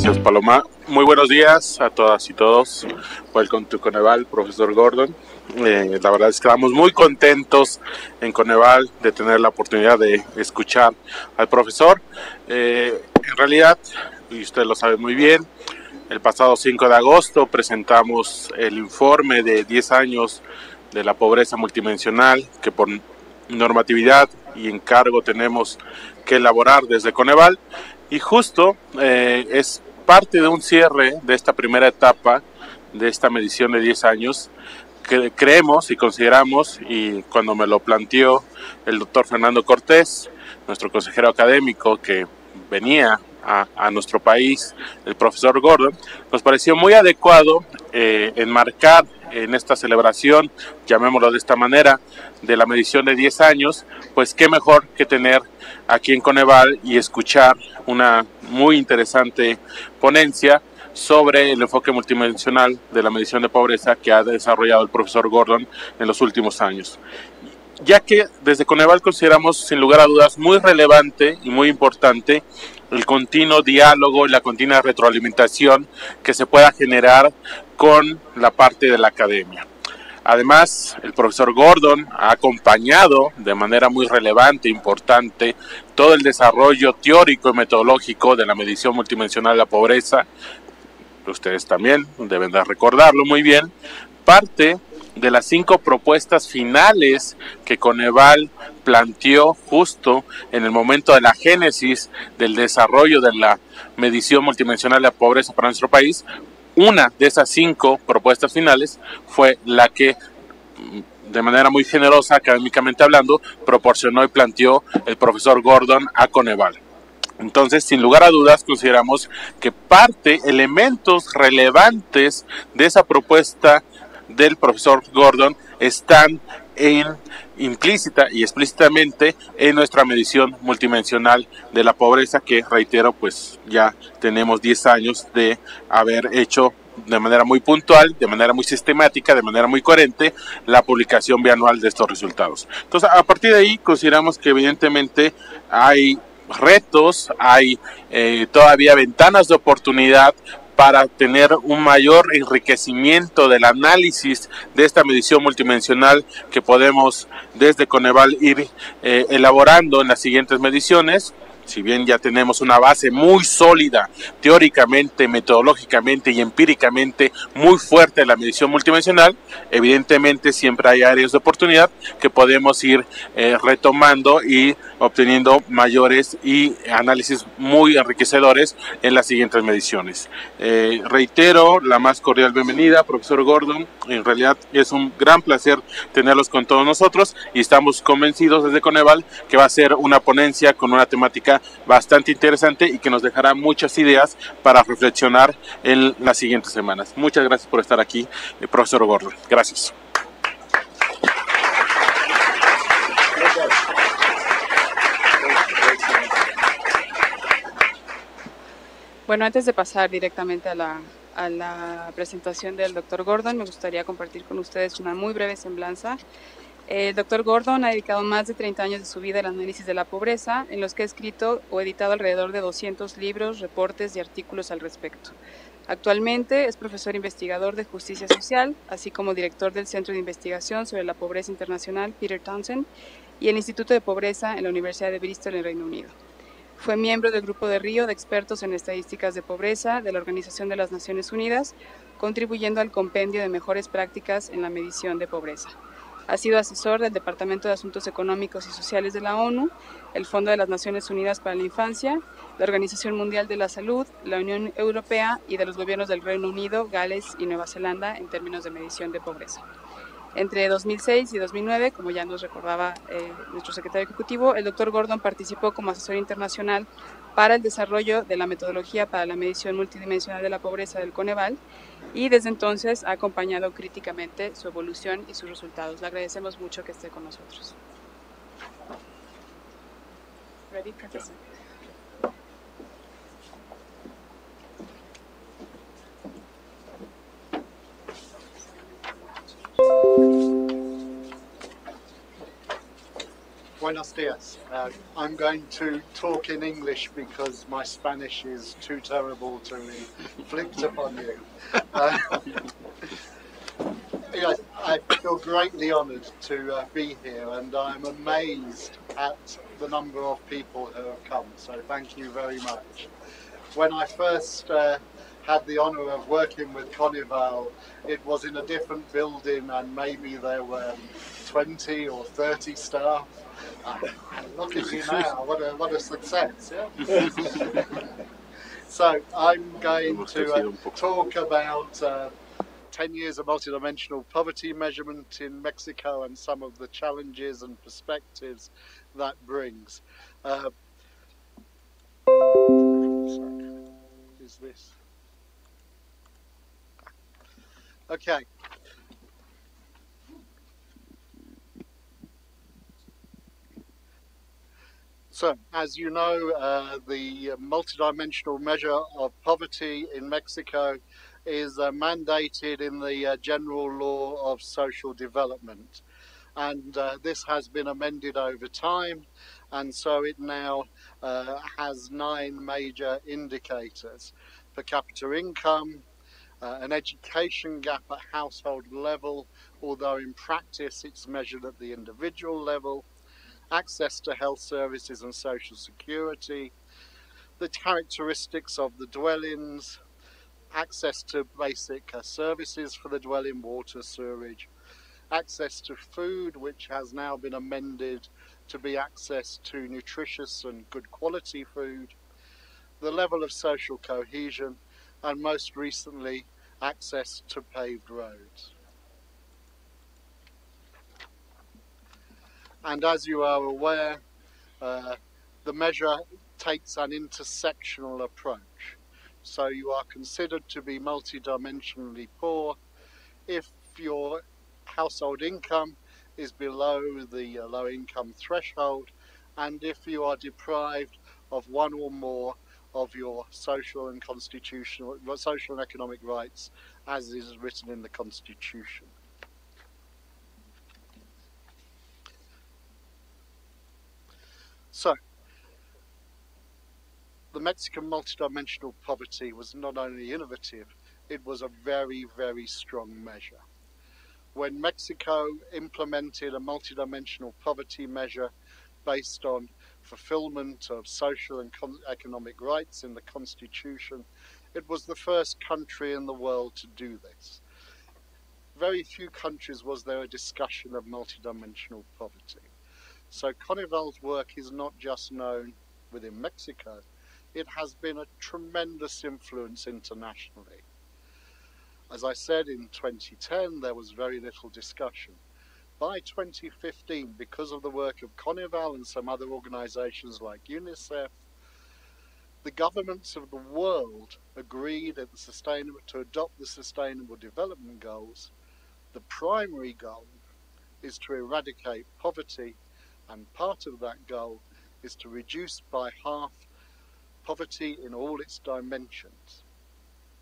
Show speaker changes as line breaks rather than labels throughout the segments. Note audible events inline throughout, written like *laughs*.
Gracias, Paloma. Muy buenos días a todas y todos. Welcome to Coneval, profesor Gordon. Eh, la verdad es que estamos muy contentos en Coneval de tener la oportunidad de escuchar al profesor. Eh, en realidad, y usted lo sabe muy bien, el pasado 5 de agosto presentamos el informe de 10 años de la pobreza multidimensional que por normatividad y encargo tenemos que elaborar desde Coneval y justo eh, es parte de un cierre de esta primera etapa de esta medición de 10 años que creemos y consideramos, y cuando me lo planteó el doctor Fernando Cortés, nuestro consejero académico que venía a, nuestro país, el profesor Gordon, nos pareció muy adecuado eh, enmarcar en esta celebración, llamémoslo de esta manera, de la medición de 10 años, pues qué mejor que tener aquí en Coneval y escuchar una muy interesante ponencia sobre el enfoque multidimensional de la medición de pobreza que ha desarrollado el profesor Gordon en los últimos años. Ya que desde Coneval consideramos sin lugar a dudas muy relevante y muy importante el continuo diálogo y la continua retroalimentación que se pueda generar con la parte de la academia. Además, el profesor Gordon ha acompañado de manera muy relevante, e importante, todo el desarrollo teórico y metodológico de la medición multidimensional de la pobreza. Ustedes también deben de recordarlo muy bien. Parte de las cinco propuestas finales que Coneval planteó justo en el momento de la génesis del desarrollo de la medición multidimensional de la pobreza para nuestro país, una de esas cinco propuestas finales fue la que mm, de manera muy generosa, académicamente hablando, proporcionó y planteó el profesor Gordon a Coneval. Entonces, sin lugar a dudas, consideramos que parte, elementos relevantes de esa propuesta del profesor Gordon están en implícita y explícitamente en nuestra medición multidimensional de la pobreza que reitero pues ya tenemos 10 años de haber hecho de manera muy puntual, de manera muy sistemática, de manera muy coherente la publicación bianual de estos resultados. Entonces a partir de ahí consideramos que evidentemente hay retos, hay eh, todavía ventanas de oportunidad para tener un mayor enriquecimiento del análisis de esta medición multidimensional que podemos desde Coneval ir eh, elaborando en las siguientes mediciones si bien ya tenemos una base muy sólida, teóricamente, metodológicamente y empíricamente muy fuerte en la medición multidimensional, evidentemente siempre hay áreas de oportunidad que podemos ir eh, retomando y obteniendo mayores y análisis muy enriquecedores en las siguientes mediciones. Eh, reitero la más cordial bienvenida, profesor Gordon. En realidad es un gran placer tenerlos con todos nosotros y estamos convencidos desde Coneval que va a ser una ponencia con una temática bastante interesante y que nos dejará muchas ideas para reflexionar en las siguientes semanas. Muchas gracias por estar aquí, eh, profesor Gordon. Gracias.
Bueno, antes de pasar directamente a la, a la presentación del doctor Gordon, me gustaría compartir con ustedes una muy breve semblanza el doctor Gordon ha dedicado más de 30 años de su vida al análisis de la pobreza, en los que ha escrito o editado alrededor de 200 libros, reportes y artículos al respecto. Actualmente es profesor investigador de justicia social, así como director del Centro de Investigación sobre la Pobreza Internacional Peter Townsend y el Instituto de Pobreza en la Universidad de Bristol en Reino Unido. Fue miembro del Grupo de Río de expertos en estadísticas de pobreza de la Organización de las Naciones Unidas, contribuyendo al compendio de mejores prácticas en la medición de pobreza. Ha sido asesor del Departamento de Asuntos Económicos y Sociales de la ONU, el Fondo de las Naciones Unidas para la Infancia, la Organización Mundial de la Salud, la Unión Europea y de los gobiernos del Reino Unido, Gales y Nueva Zelanda en términos de medición de pobreza. Entre 2006 y 2009, como ya nos recordaba eh, nuestro secretario ejecutivo, el doctor Gordon participó como asesor internacional para el desarrollo de la metodología para la medición multidimensional de la pobreza del Coneval y desde entonces ha acompañado críticamente su evolución y sus resultados. Le agradecemos mucho que esté con nosotros.
Buenos dias. Uh, I'm going to talk in English because my Spanish is too terrible to inflict upon you. Uh, *laughs* yes, I feel greatly honoured to uh, be here and I'm amazed at the number of people who have come, so thank you very much. When I first uh, had the honour of working with Coneval, it was in a different building and maybe there were 20 or 30 staff. Look at you *laughs* now, what a, what a success. Yeah? *laughs* so I'm going to uh, talk about uh, 10 years of multidimensional poverty measurement in Mexico and some of the challenges and perspectives that brings. Uh, is this? Okay. So, as you know, uh, the multidimensional measure of poverty in Mexico is uh, mandated in the uh, general law of social development. And uh, this has been amended over time, and so it now uh, has nine major indicators per capita income, uh, an education gap at household level, although in practice it's measured at the individual level, access to health services and social security, the characteristics of the dwellings, access to basic uh, services for the dwelling, water, sewerage, access to food, which has now been amended to be access to nutritious and good quality food, the level of social cohesion, and most recently access to paved roads. And as you are aware, uh, the measure takes an intersectional approach. So you are considered to be multidimensionally poor if your household income is below the uh, low income threshold and if you are deprived of one or more of your social and constitutional, social and economic rights as is written in the Constitution. So, the Mexican multidimensional poverty was not only innovative, it was a very, very strong measure. When Mexico implemented a multidimensional poverty measure based on fulfillment of social and economic rights in the Constitution. It was the first country in the world to do this. Very few countries was there a discussion of multidimensional poverty. So Coneval's work is not just known within Mexico, it has been a tremendous influence internationally. As I said, in 2010 there was very little discussion by 2015, because of the work of Coneval and some other organizations like UNICEF, the governments of the world agreed to adopt the Sustainable Development Goals. The primary goal is to eradicate poverty, and part of that goal is to reduce by half poverty in all its dimensions,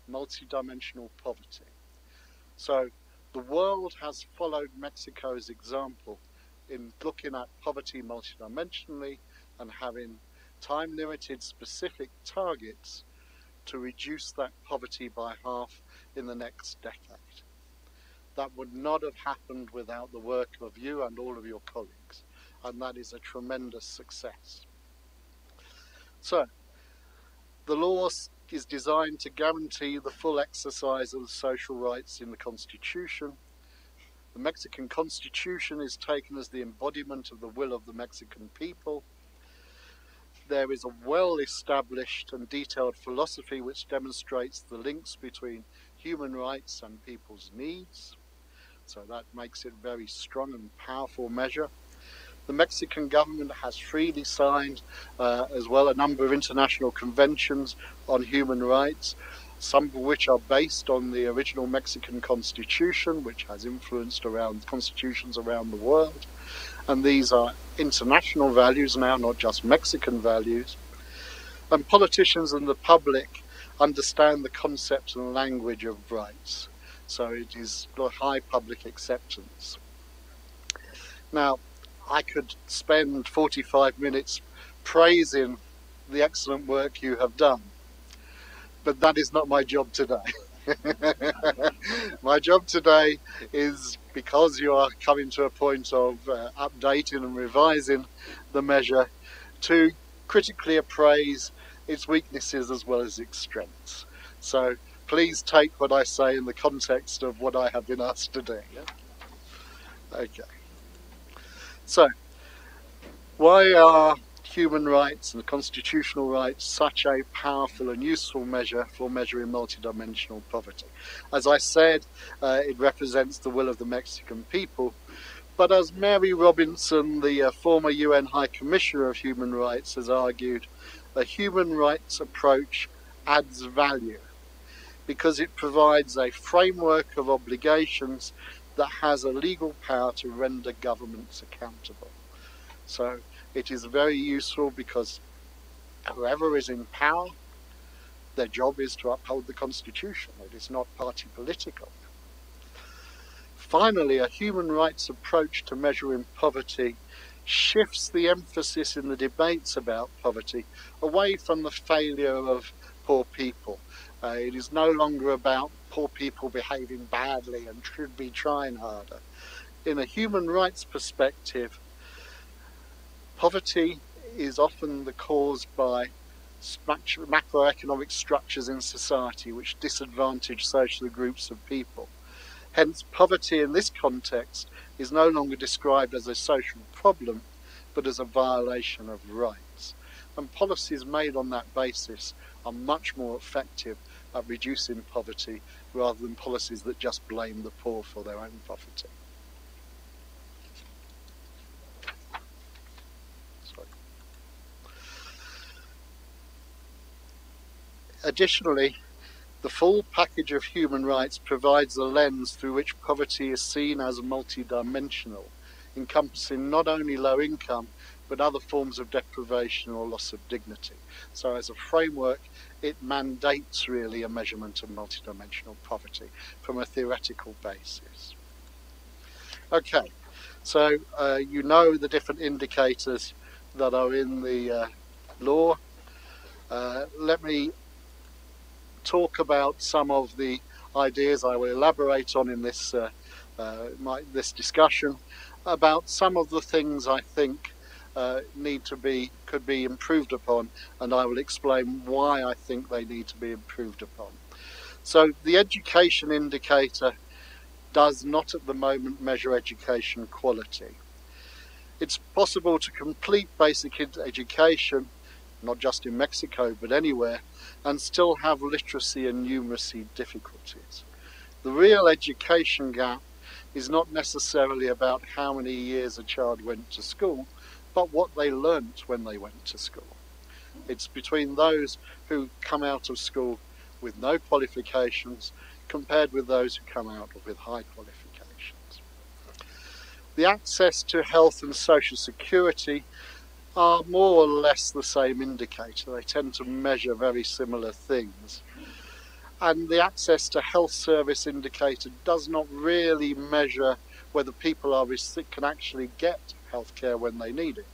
multidimensional poverty. So the world has followed Mexico's example in looking at poverty multidimensionally and having time limited specific targets to reduce that poverty by half in the next decade. That would not have happened without the work of you and all of your colleagues, and that is a tremendous success. So, the law is designed to guarantee the full exercise of the social rights in the Constitution. The Mexican Constitution is taken as the embodiment of the will of the Mexican people. There is a well established and detailed philosophy which demonstrates the links between human rights and people's needs. So that makes it a very strong and powerful measure. The Mexican government has freely signed uh, as well a number of international conventions on human rights, some of which are based on the original Mexican constitution, which has influenced around constitutions around the world. And these are international values now, not just Mexican values. And politicians and the public understand the concept and language of rights. So it is high public acceptance. Now, I could spend 45 minutes praising the excellent work you have done. But that is not my job today. *laughs* my job today is because you are coming to a point of uh, updating and revising the measure to critically appraise its weaknesses as well as its strengths. So please take what I say in the context of what I have been asked to do. Yeah? Okay. So, why are human rights and constitutional rights such a powerful and useful measure for measuring multidimensional poverty? As I said, uh, it represents the will of the Mexican people, but as Mary Robinson, the uh, former UN High Commissioner of Human Rights, has argued, a human rights approach adds value because it provides a framework of obligations that has a legal power to render governments accountable. So it is very useful because whoever is in power, their job is to uphold the constitution. It is not party political. Finally, a human rights approach to measuring poverty shifts the emphasis in the debates about poverty away from the failure of poor people. Uh, it is no longer about poor people behaving badly and should be trying harder. In a human rights perspective, Poverty is often the cause by macroeconomic structures in society which disadvantage social groups of people. Hence, poverty in this context is no longer described as a social problem, but as a violation of rights. And policies made on that basis are much more effective at reducing poverty rather than policies that just blame the poor for their own poverty. Additionally, the full package of human rights provides a lens through which poverty is seen as multidimensional, encompassing not only low income but other forms of deprivation or loss of dignity. So as a framework, it mandates really a measurement of multidimensional poverty from a theoretical basis. Okay, so uh, you know the different indicators that are in the uh, law. Uh, let me talk about some of the ideas I will elaborate on in this uh, uh, my, this discussion about some of the things I think uh, need to be could be improved upon and I will explain why I think they need to be improved upon. So the education indicator does not at the moment measure education quality. It's possible to complete basic education, not just in Mexico but anywhere, and still have literacy and numeracy difficulties. The real education gap is not necessarily about how many years a child went to school, but what they learnt when they went to school. It's between those who come out of school with no qualifications compared with those who come out with high qualifications. The access to health and social security are more or less the same indicator. They tend to measure very similar things. And the access to health service indicator does not really measure whether people are can actually get healthcare when they need it.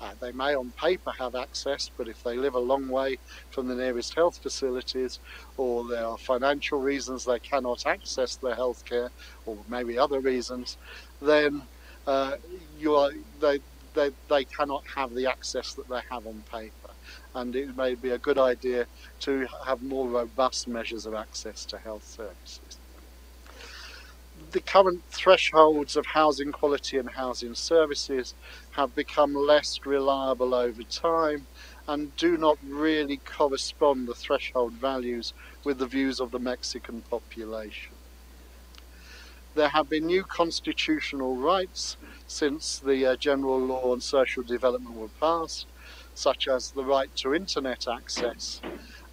Uh, they may on paper have access, but if they live a long way from the nearest health facilities or there are financial reasons they cannot access their healthcare or maybe other reasons, then uh, you are, they, they, they cannot have the access that they have on paper. And it may be a good idea to have more robust measures of access to health services. The current thresholds of housing quality and housing services have become less reliable over time and do not really correspond the threshold values with the views of the Mexican population. There have been new constitutional rights since the uh, general law on social development were passed, such as the right to internet access,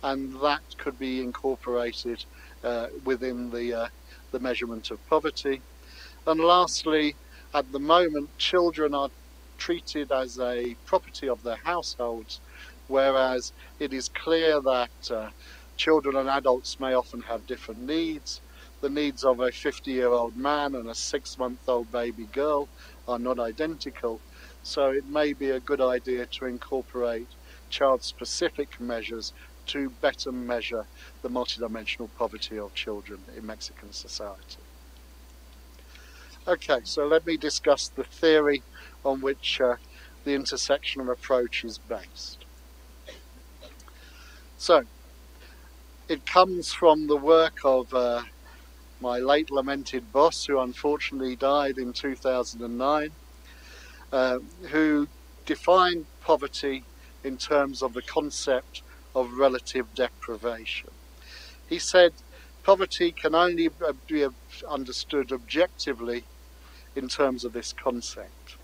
and that could be incorporated uh, within the, uh, the measurement of poverty. And lastly, at the moment, children are treated as a property of their households, whereas it is clear that uh, children and adults may often have different needs. The needs of a 50 year old man and a six month old baby girl are not identical, so it may be a good idea to incorporate child-specific measures to better measure the multidimensional poverty of children in Mexican society. Okay, so let me discuss the theory on which uh, the intersectional approach is based. So, it comes from the work of uh, my late lamented boss, who unfortunately died in 2009, uh, who defined poverty in terms of the concept of relative deprivation. He said poverty can only be understood objectively in terms of this concept.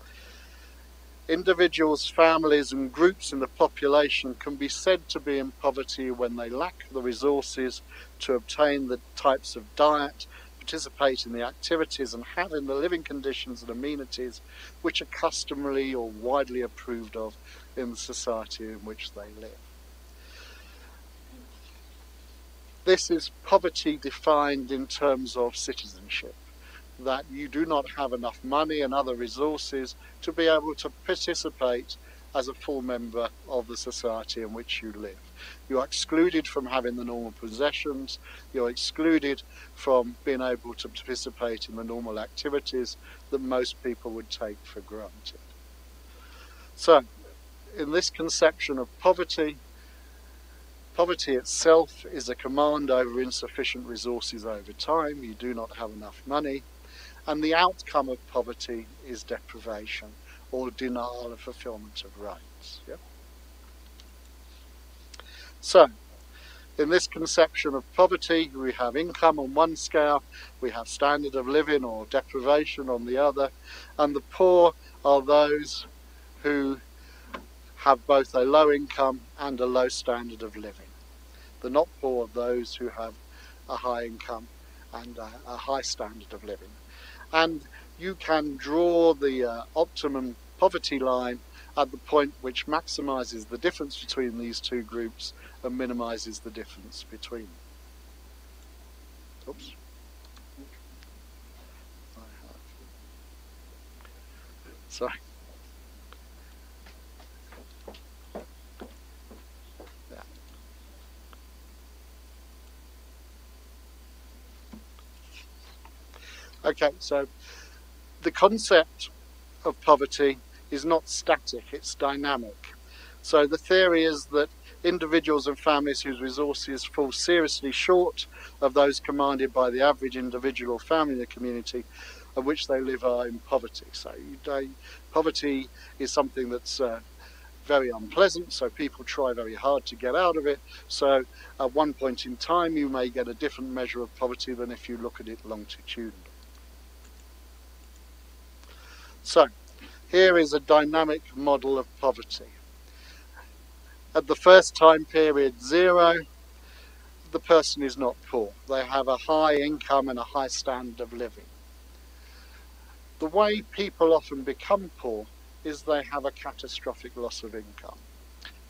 Individuals, families and groups in the population can be said to be in poverty when they lack the resources to obtain the types of diet, participate in the activities and have in the living conditions and amenities which are customarily or widely approved of in the society in which they live. This is poverty defined in terms of citizenship that you do not have enough money and other resources to be able to participate as a full member of the society in which you live. You are excluded from having the normal possessions, you're excluded from being able to participate in the normal activities that most people would take for granted. So, in this conception of poverty, poverty itself is a command over insufficient resources over time. You do not have enough money and the outcome of poverty is deprivation or denial of fulfillment of rights. So, in this conception of poverty, we have income on one scale, we have standard of living or deprivation on the other, and the poor are those who have both a low income and a low standard of living. The not poor those who have a high income and a, a high standard of living and you can draw the uh, optimum poverty line at the point which maximizes the difference between these two groups and minimizes the difference between them. Oops. Sorry. Okay, so the concept of poverty is not static, it's dynamic. So the theory is that individuals and families whose resources fall seriously short of those commanded by the average individual or family in the community of which they live are in poverty. So poverty is something that's uh, very unpleasant, so people try very hard to get out of it. So at one point in time, you may get a different measure of poverty than if you look at it longitudinally. So, here is a dynamic model of poverty. At the first time period zero, the person is not poor. They have a high income and a high standard of living. The way people often become poor is they have a catastrophic loss of income.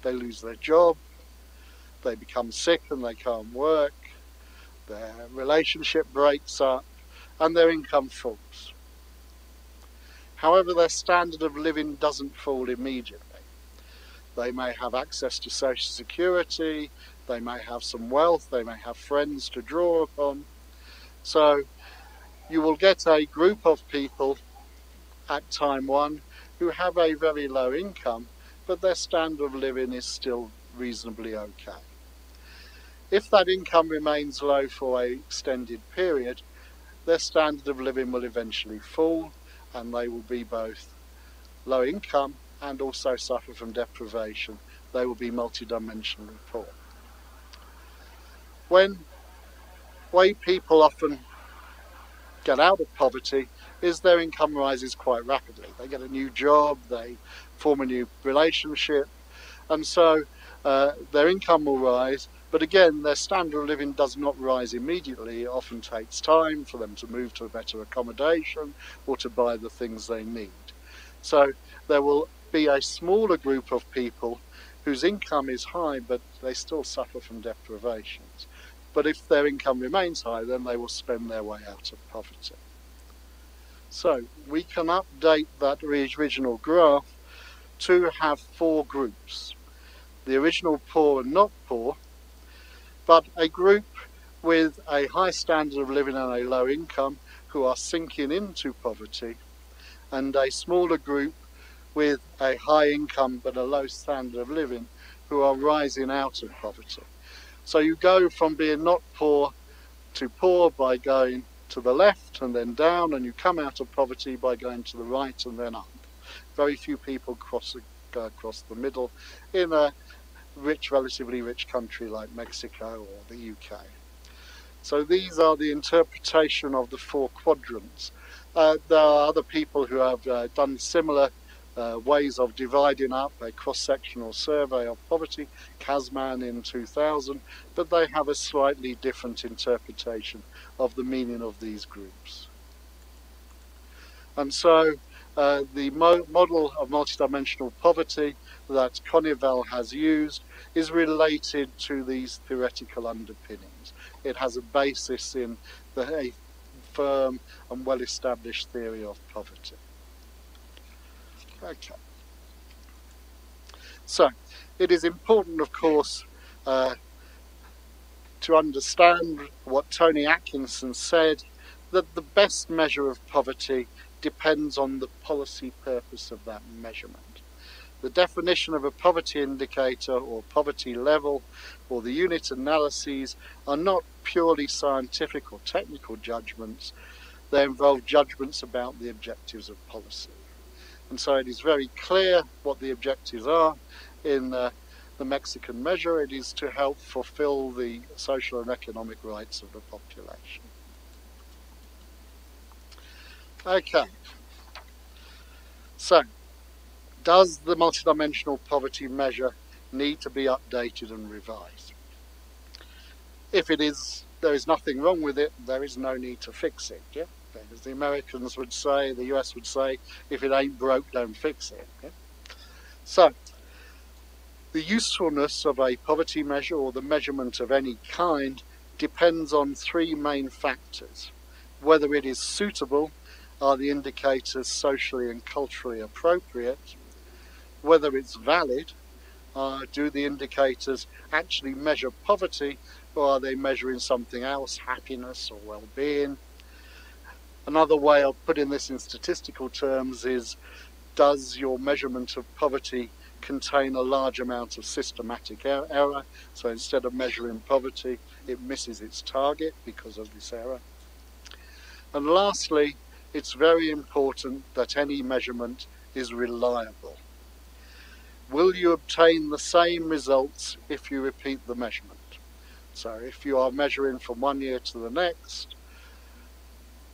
They lose their job, they become sick and they can't work, their relationship breaks up, and their income falls. However, their standard of living doesn't fall immediately. They may have access to social security, they may have some wealth, they may have friends to draw upon. So you will get a group of people at time one who have a very low income, but their standard of living is still reasonably okay. If that income remains low for an extended period, their standard of living will eventually fall and they will be both low income and also suffer from deprivation. They will be multidimensionally poor. When way people often get out of poverty is their income rises quite rapidly. They get a new job, they form a new relationship, and so uh, their income will rise, but again, their standard of living does not rise immediately. It often takes time for them to move to a better accommodation or to buy the things they need. So there will be a smaller group of people whose income is high, but they still suffer from deprivations. But if their income remains high, then they will spend their way out of poverty. So we can update that original graph to have four groups. The original poor and not poor, but a group with a high standard of living and a low income who are sinking into poverty, and a smaller group with a high income but a low standard of living who are rising out of poverty. So you go from being not poor to poor by going to the left and then down, and you come out of poverty by going to the right and then up. Very few people cross uh, across the middle in a rich, relatively rich country like Mexico or the UK. So these are the interpretation of the four quadrants. Uh, there are other people who have uh, done similar uh, ways of dividing up a cross-sectional survey of poverty, Kaztman in 2000, but they have a slightly different interpretation of the meaning of these groups. And so uh, the mo model of multidimensional poverty that Coneval has used is related to these theoretical underpinnings. It has a basis in the, a firm and well-established theory of poverty. Okay. So, it is important, of course, uh, to understand what Tony Atkinson said, that the best measure of poverty depends on the policy purpose of that measurement. The definition of a poverty indicator or poverty level or the unit analyses are not purely scientific or technical judgments, they involve judgments about the objectives of policy. And so it is very clear what the objectives are in the Mexican measure. It is to help fulfill the social and economic rights of the population. Okay. So, does the multidimensional poverty measure need to be updated and revised? If it is, there is nothing wrong with it, there is no need to fix it. Yeah? As the Americans would say, the US would say, if it ain't broke, don't fix it. Okay? So, the usefulness of a poverty measure or the measurement of any kind depends on three main factors. Whether it is suitable, are the indicators socially and culturally appropriate? Whether it's valid, uh, do the indicators actually measure poverty or are they measuring something else, happiness or well-being? Another way of putting this in statistical terms is, does your measurement of poverty contain a large amount of systematic er error? So instead of measuring poverty, it misses its target because of this error. And lastly, it's very important that any measurement is reliable. Will you obtain the same results if you repeat the measurement? So if you are measuring from one year to the next,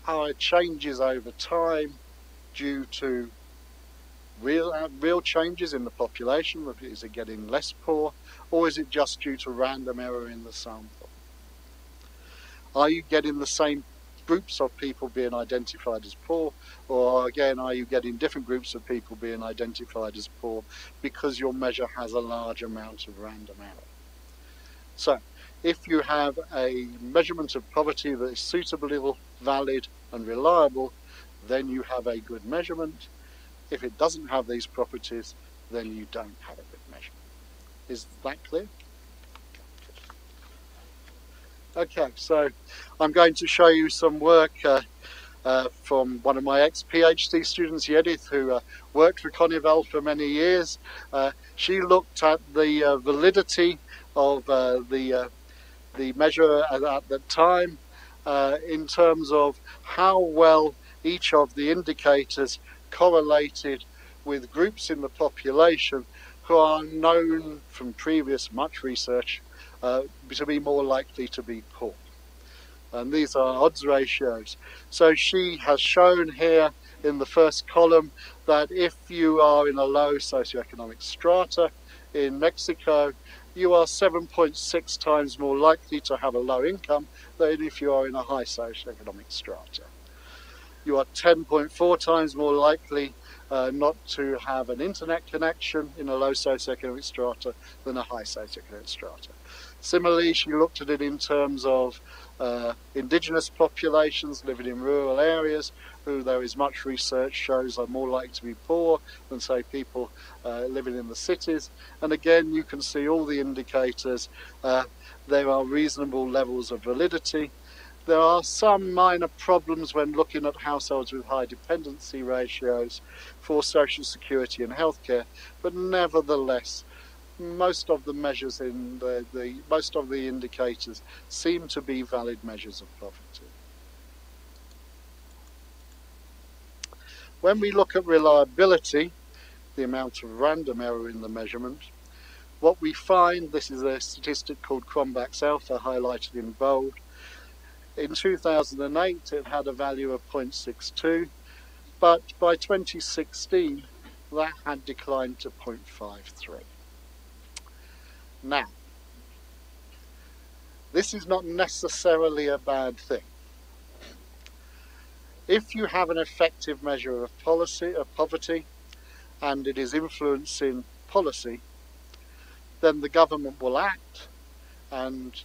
are changes over time due to real uh, real changes in the population? Is it getting less poor, or is it just due to random error in the sample? Are you getting the same groups of people being identified as poor, or again, are you getting different groups of people being identified as poor because your measure has a large amount of random error? So, if you have a measurement of poverty that is suitable, valid and reliable, then you have a good measurement. If it doesn't have these properties, then you don't have a good measurement. Is that clear? Okay, so I'm going to show you some work uh, uh, from one of my ex-PhD students, Yedith, who uh, worked for Coneval for many years. Uh, she looked at the uh, validity of uh, the the measure at, at the time in terms of how well each of the indicators correlated with groups in the population who are known from previous much research uh, to be more likely to be poor. And these are odds ratios. So she has shown here in the first column that if you are in a low socioeconomic strata in Mexico, you are 7.6 times more likely to have a low income than if you are in a high socioeconomic strata. You are 10.4 times more likely uh, not to have an internet connection in a low socioeconomic strata than a high socioeconomic strata. Similarly, she looked at it in terms of uh, indigenous populations living in rural areas who though there is much research shows are more likely to be poor than, say, people uh, living in the cities. And again, you can see all the indicators. Uh, there are reasonable levels of validity. There are some minor problems when looking at households with high dependency ratios for social security and healthcare, but nevertheless, most of the measures in the, the most of the indicators seem to be valid measures of poverty. When we look at reliability, the amount of random error in the measurement, what we find, this is a statistic called Cronbach's alpha highlighted in bold. In 2008 it had a value of 0.62 but by 2016 that had declined to 0.53. Now, this is not necessarily a bad thing. If you have an effective measure of policy of poverty and it is influencing policy, then the government will act and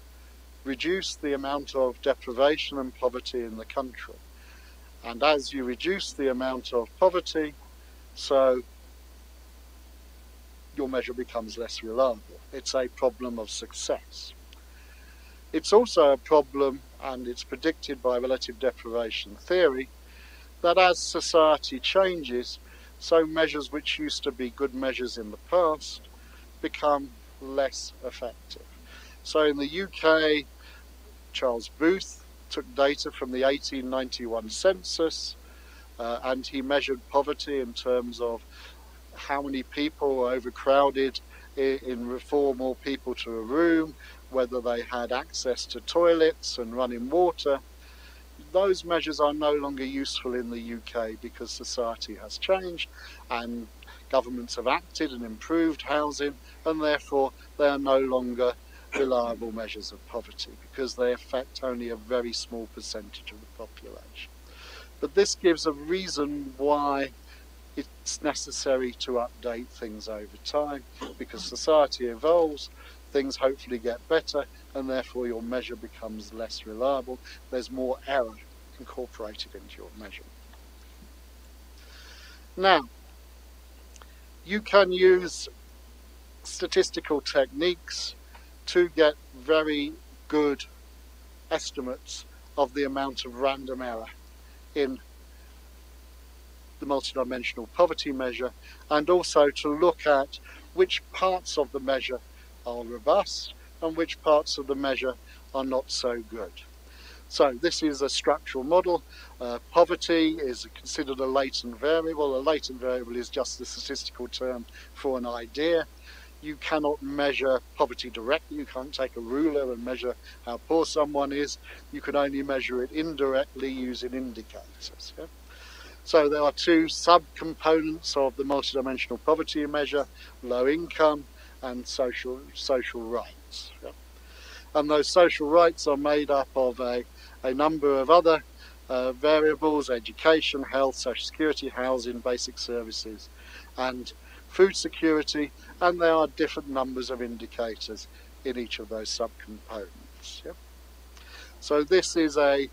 reduce the amount of deprivation and poverty in the country. And as you reduce the amount of poverty, so your measure becomes less reliable. It's a problem of success. It's also a problem, and it's predicted by relative deprivation theory, that as society changes, so measures which used to be good measures in the past become less effective. So in the UK, Charles Booth took data from the 1891 census uh, and he measured poverty in terms of how many people were overcrowded in, four more people to a room, whether they had access to toilets and running water. Those measures are no longer useful in the UK because society has changed and governments have acted and improved housing and therefore they are no longer reliable measures of poverty because they affect only a very small percentage of the population. But this gives a reason why it's necessary to update things over time because society evolves, things hopefully get better, and therefore your measure becomes less reliable. There's more error incorporated into your measure. Now, you can use statistical techniques to get very good estimates of the amount of random error in the multidimensional poverty measure and also to look at which parts of the measure are robust and which parts of the measure are not so good. So this is a structural model. Uh, poverty is considered a latent variable. A latent variable is just the statistical term for an idea. You cannot measure poverty directly. You can't take a ruler and measure how poor someone is. You can only measure it indirectly using indicators. Yeah? So there are two sub-components of the multidimensional poverty measure, low income and social, social rights. Yeah? And those social rights are made up of a, a number of other uh, variables, education, health, social security, housing, basic services, and food security, and there are different numbers of indicators in each of those subcomponents. Yeah? So this is a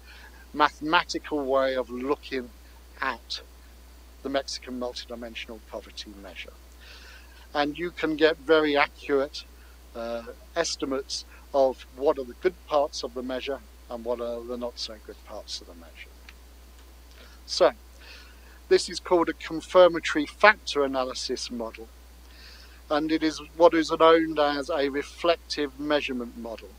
mathematical way of looking at the Mexican multidimensional poverty measure. And you can get very accurate uh, estimates of what are the good parts of the measure and what are the not so good parts of the measure. So, this is called a confirmatory factor analysis model and it is what is known as a reflective measurement model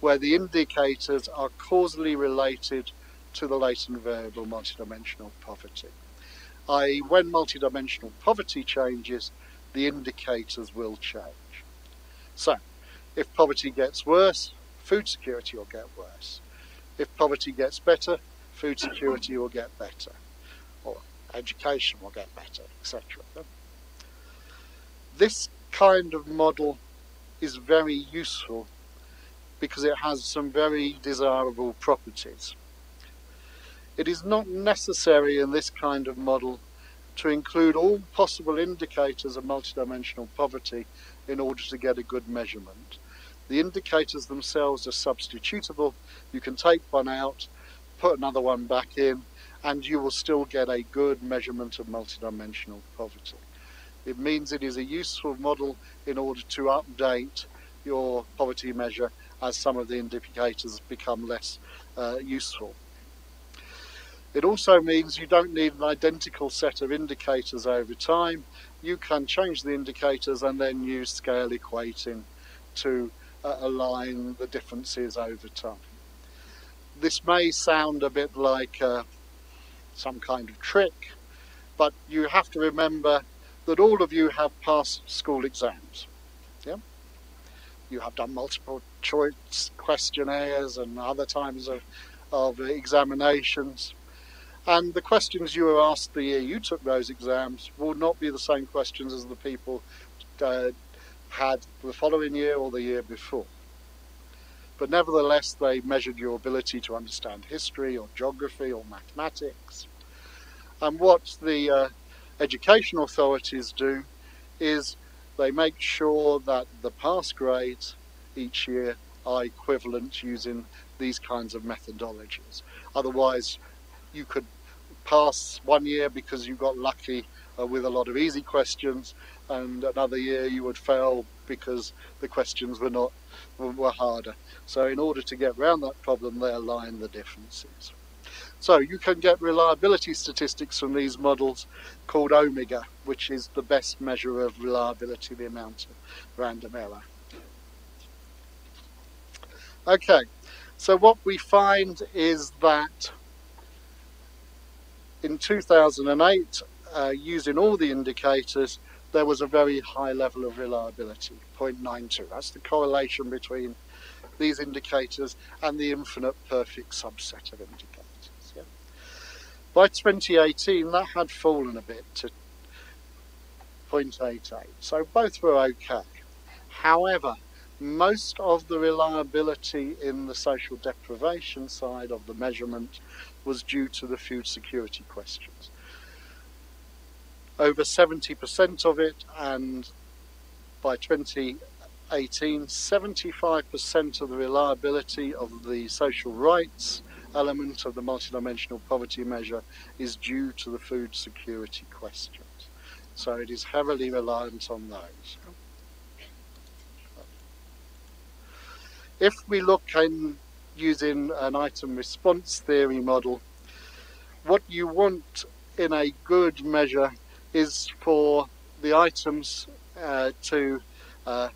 where the indicators are causally related to the latent variable multidimensional poverty. I.e. when multidimensional poverty changes, the indicators will change. So, if poverty gets worse, food security will get worse. If poverty gets better, food security will get better. Or education will get better, etc. This kind of model is very useful because it has some very desirable properties. It is not necessary in this kind of model to include all possible indicators of multidimensional poverty in order to get a good measurement. The indicators themselves are substitutable. You can take one out, put another one back in, and you will still get a good measurement of multidimensional poverty. It means it is a useful model in order to update your poverty measure as some of the indicators become less uh, useful. It also means you don't need an identical set of indicators over time. You can change the indicators and then use scale equating to uh, align the differences over time. This may sound a bit like uh, some kind of trick, but you have to remember that all of you have passed school exams. Yeah? You have done multiple choice questionnaires and other times of, of examinations. And the questions you were asked the year you took those exams will not be the same questions as the people uh, had the following year or the year before. But nevertheless, they measured your ability to understand history or geography or mathematics. And what the uh, education authorities do is they make sure that the pass grades each year are equivalent using these kinds of methodologies. Otherwise, you could pass one year because you got lucky uh, with a lot of easy questions, and another year you would fail because the questions were not were harder. So in order to get around that problem, they align the differences. So you can get reliability statistics from these models called omega, which is the best measure of reliability, the amount of random error. Okay, so what we find is that in 2008, uh, using all the indicators, there was a very high level of reliability, 0.92. That's the correlation between these indicators and the infinite perfect subset of indicators. Yeah? By 2018, that had fallen a bit to 0.88, so both were okay. However, most of the reliability in the social deprivation side of the measurement was due to the food security questions. Over 70% of it, and by 2018, 75% of the reliability of the social rights element of the multidimensional poverty measure is due to the food security questions. So it is heavily reliant on those. If we look in using an item response theory model, what you want in a good measure is for the items uh, to uh,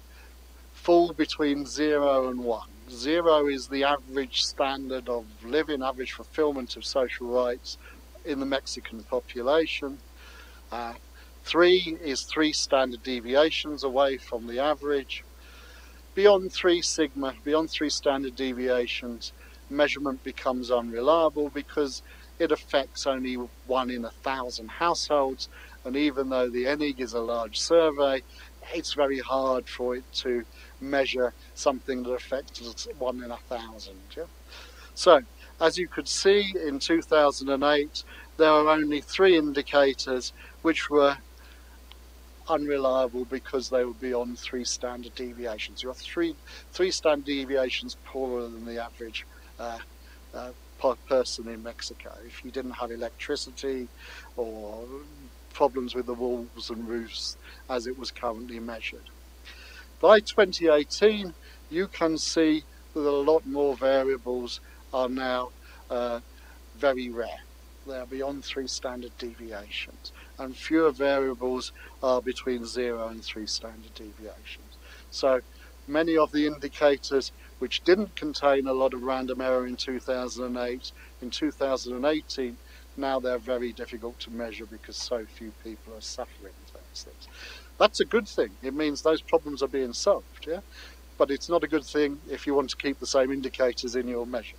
fall between 0 and 1. 0 is the average standard of living, average fulfillment of social rights in the Mexican population. Uh, 3 is 3 standard deviations away from the average beyond 3 sigma, beyond 3 standard deviations, measurement becomes unreliable because it affects only one in a thousand households and even though the ENIGH is a large survey, it's very hard for it to measure something that affects one in a thousand. Yeah? So, as you could see in 2008, there are only three indicators which were unreliable because they would be on three standard deviations. You have three, three standard deviations poorer than the average uh, uh, person in Mexico. If you didn't have electricity or problems with the walls and roofs as it was currently measured. By 2018, you can see that a lot more variables are now uh, very rare. They are beyond three standard deviations and fewer variables are between zero and three standard deviations. So many of the indicators which didn't contain a lot of random error in 2008, in 2018, now they're very difficult to measure because so few people are suffering those things. That's a good thing. It means those problems are being solved, yeah? But it's not a good thing if you want to keep the same indicators in your measure.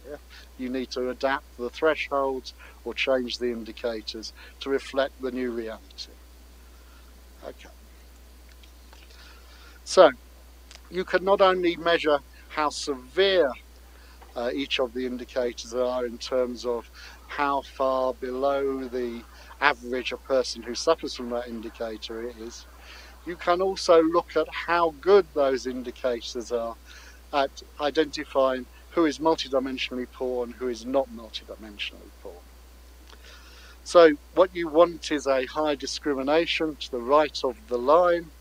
You need to adapt the thresholds or change the indicators to reflect the new reality. Okay. So, you can not only measure how severe uh, each of the indicators are in terms of how far below the average a person who suffers from that indicator is, you can also look at how good those indicators are at identifying who is multidimensionally poor and who is not multidimensionally poor. So what you want is a high discrimination to the right of the line.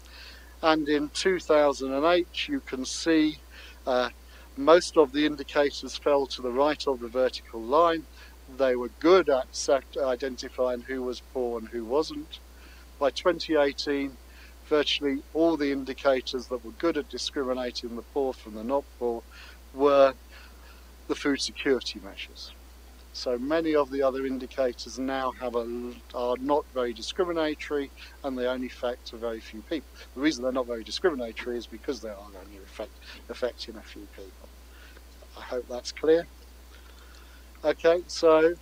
And in 2008, you can see uh, most of the indicators fell to the right of the vertical line. They were good at identifying who was poor and who wasn't. By 2018, virtually all the indicators that were good at discriminating the poor from the not poor were the food security measures. So many of the other indicators now have a, are not very discriminatory and they only affect a very few people. The reason they're not very discriminatory is because they are only affect, affecting a few people. I hope that's clear. Okay, so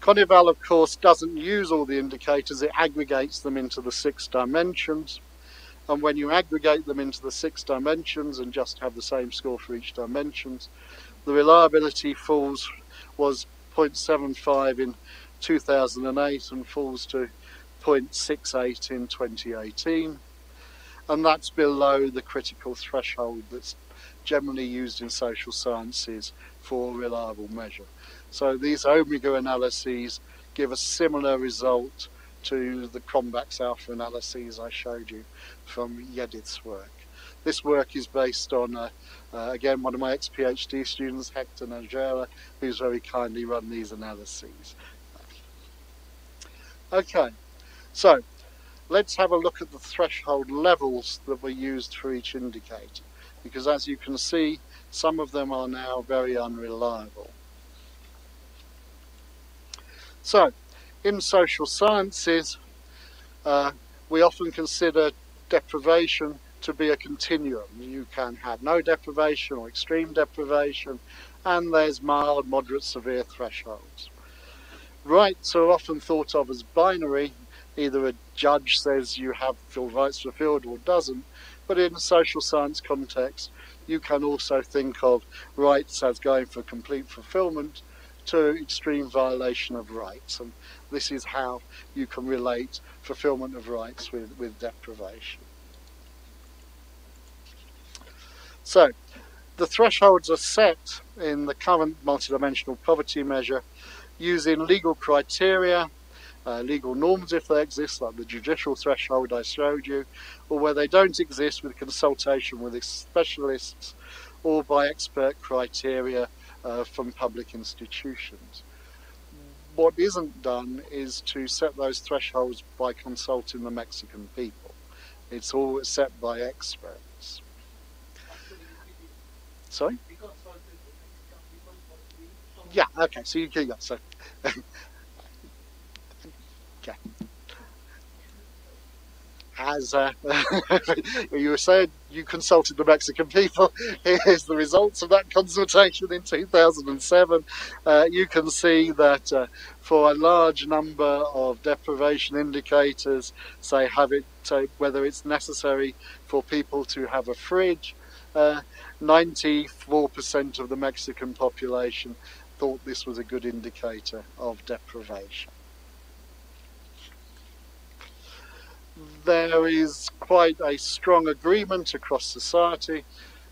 CONEVAL of course doesn't use all the indicators, it aggregates them into the six dimensions. And when you aggregate them into the six dimensions and just have the same score for each dimensions, the reliability falls was 0.75 in 2008 and falls to 0.68 in 2018 and that's below the critical threshold that's generally used in social sciences for reliable measure. So these omega analyses give a similar result to the Cronbach's alpha analyses I showed you from Yedith's work. This work is based on, uh, uh, again, one of my ex-PhD students, Hector Najera, who's very kindly run these analyses. Okay, so let's have a look at the threshold levels that were used for each indicator, because as you can see, some of them are now very unreliable. So, in social sciences, uh, we often consider deprivation to be a continuum. You can have no deprivation or extreme deprivation, and there's mild, moderate, severe thresholds. Rights are often thought of as binary, either a judge says you have your rights fulfilled or doesn't, but in a social science context, you can also think of rights as going for complete fulfillment to extreme violation of rights. And this is how you can relate fulfillment of rights with, with deprivation. So, the thresholds are set in the current multidimensional poverty measure using legal criteria, uh, legal norms if they exist, like the judicial threshold I showed you, or where they don't exist with consultation with specialists or by expert criteria uh, from public institutions. What isn't done is to set those thresholds by consulting the Mexican people. It's all set by experts. Sorry? Yeah, okay, so you can go. So, *laughs* okay. As uh, *laughs* you were saying, you consulted the Mexican people. *laughs* Here's the results of that consultation in 2007. Uh, you can see that uh, for a large number of deprivation indicators, say have it, whether it's necessary for people to have a fridge, 94% uh, of the Mexican population thought this was a good indicator of deprivation. There is quite a strong agreement across society.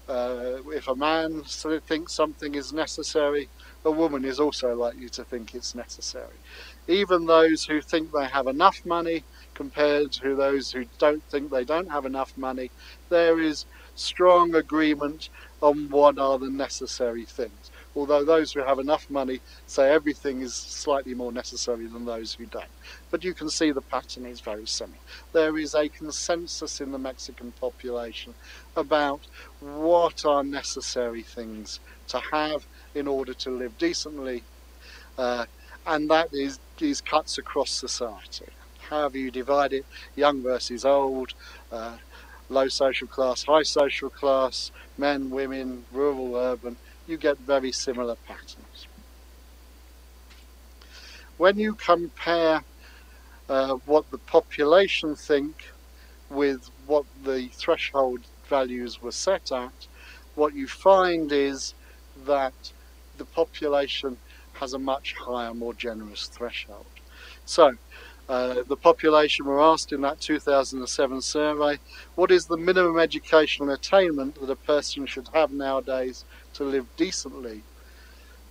Uh, if a man thinks something is necessary, a woman is also likely to think it's necessary. Even those who think they have enough money compared to those who don't think they don't have enough money, there is strong agreement on what are the necessary things. Although those who have enough money say everything is slightly more necessary than those who don't. But you can see the pattern is very similar. There is a consensus in the Mexican population about what are necessary things to have in order to live decently, uh, and that is, is cuts across society. However you divide it, young versus old, uh, low social class, high social class, men, women, rural, urban, you get very similar patterns. When you compare uh, what the population think with what the threshold values were set at, what you find is that the population has a much higher, more generous threshold. So uh, the population were asked in that 2007 survey, what is the minimum educational attainment that a person should have nowadays to live decently?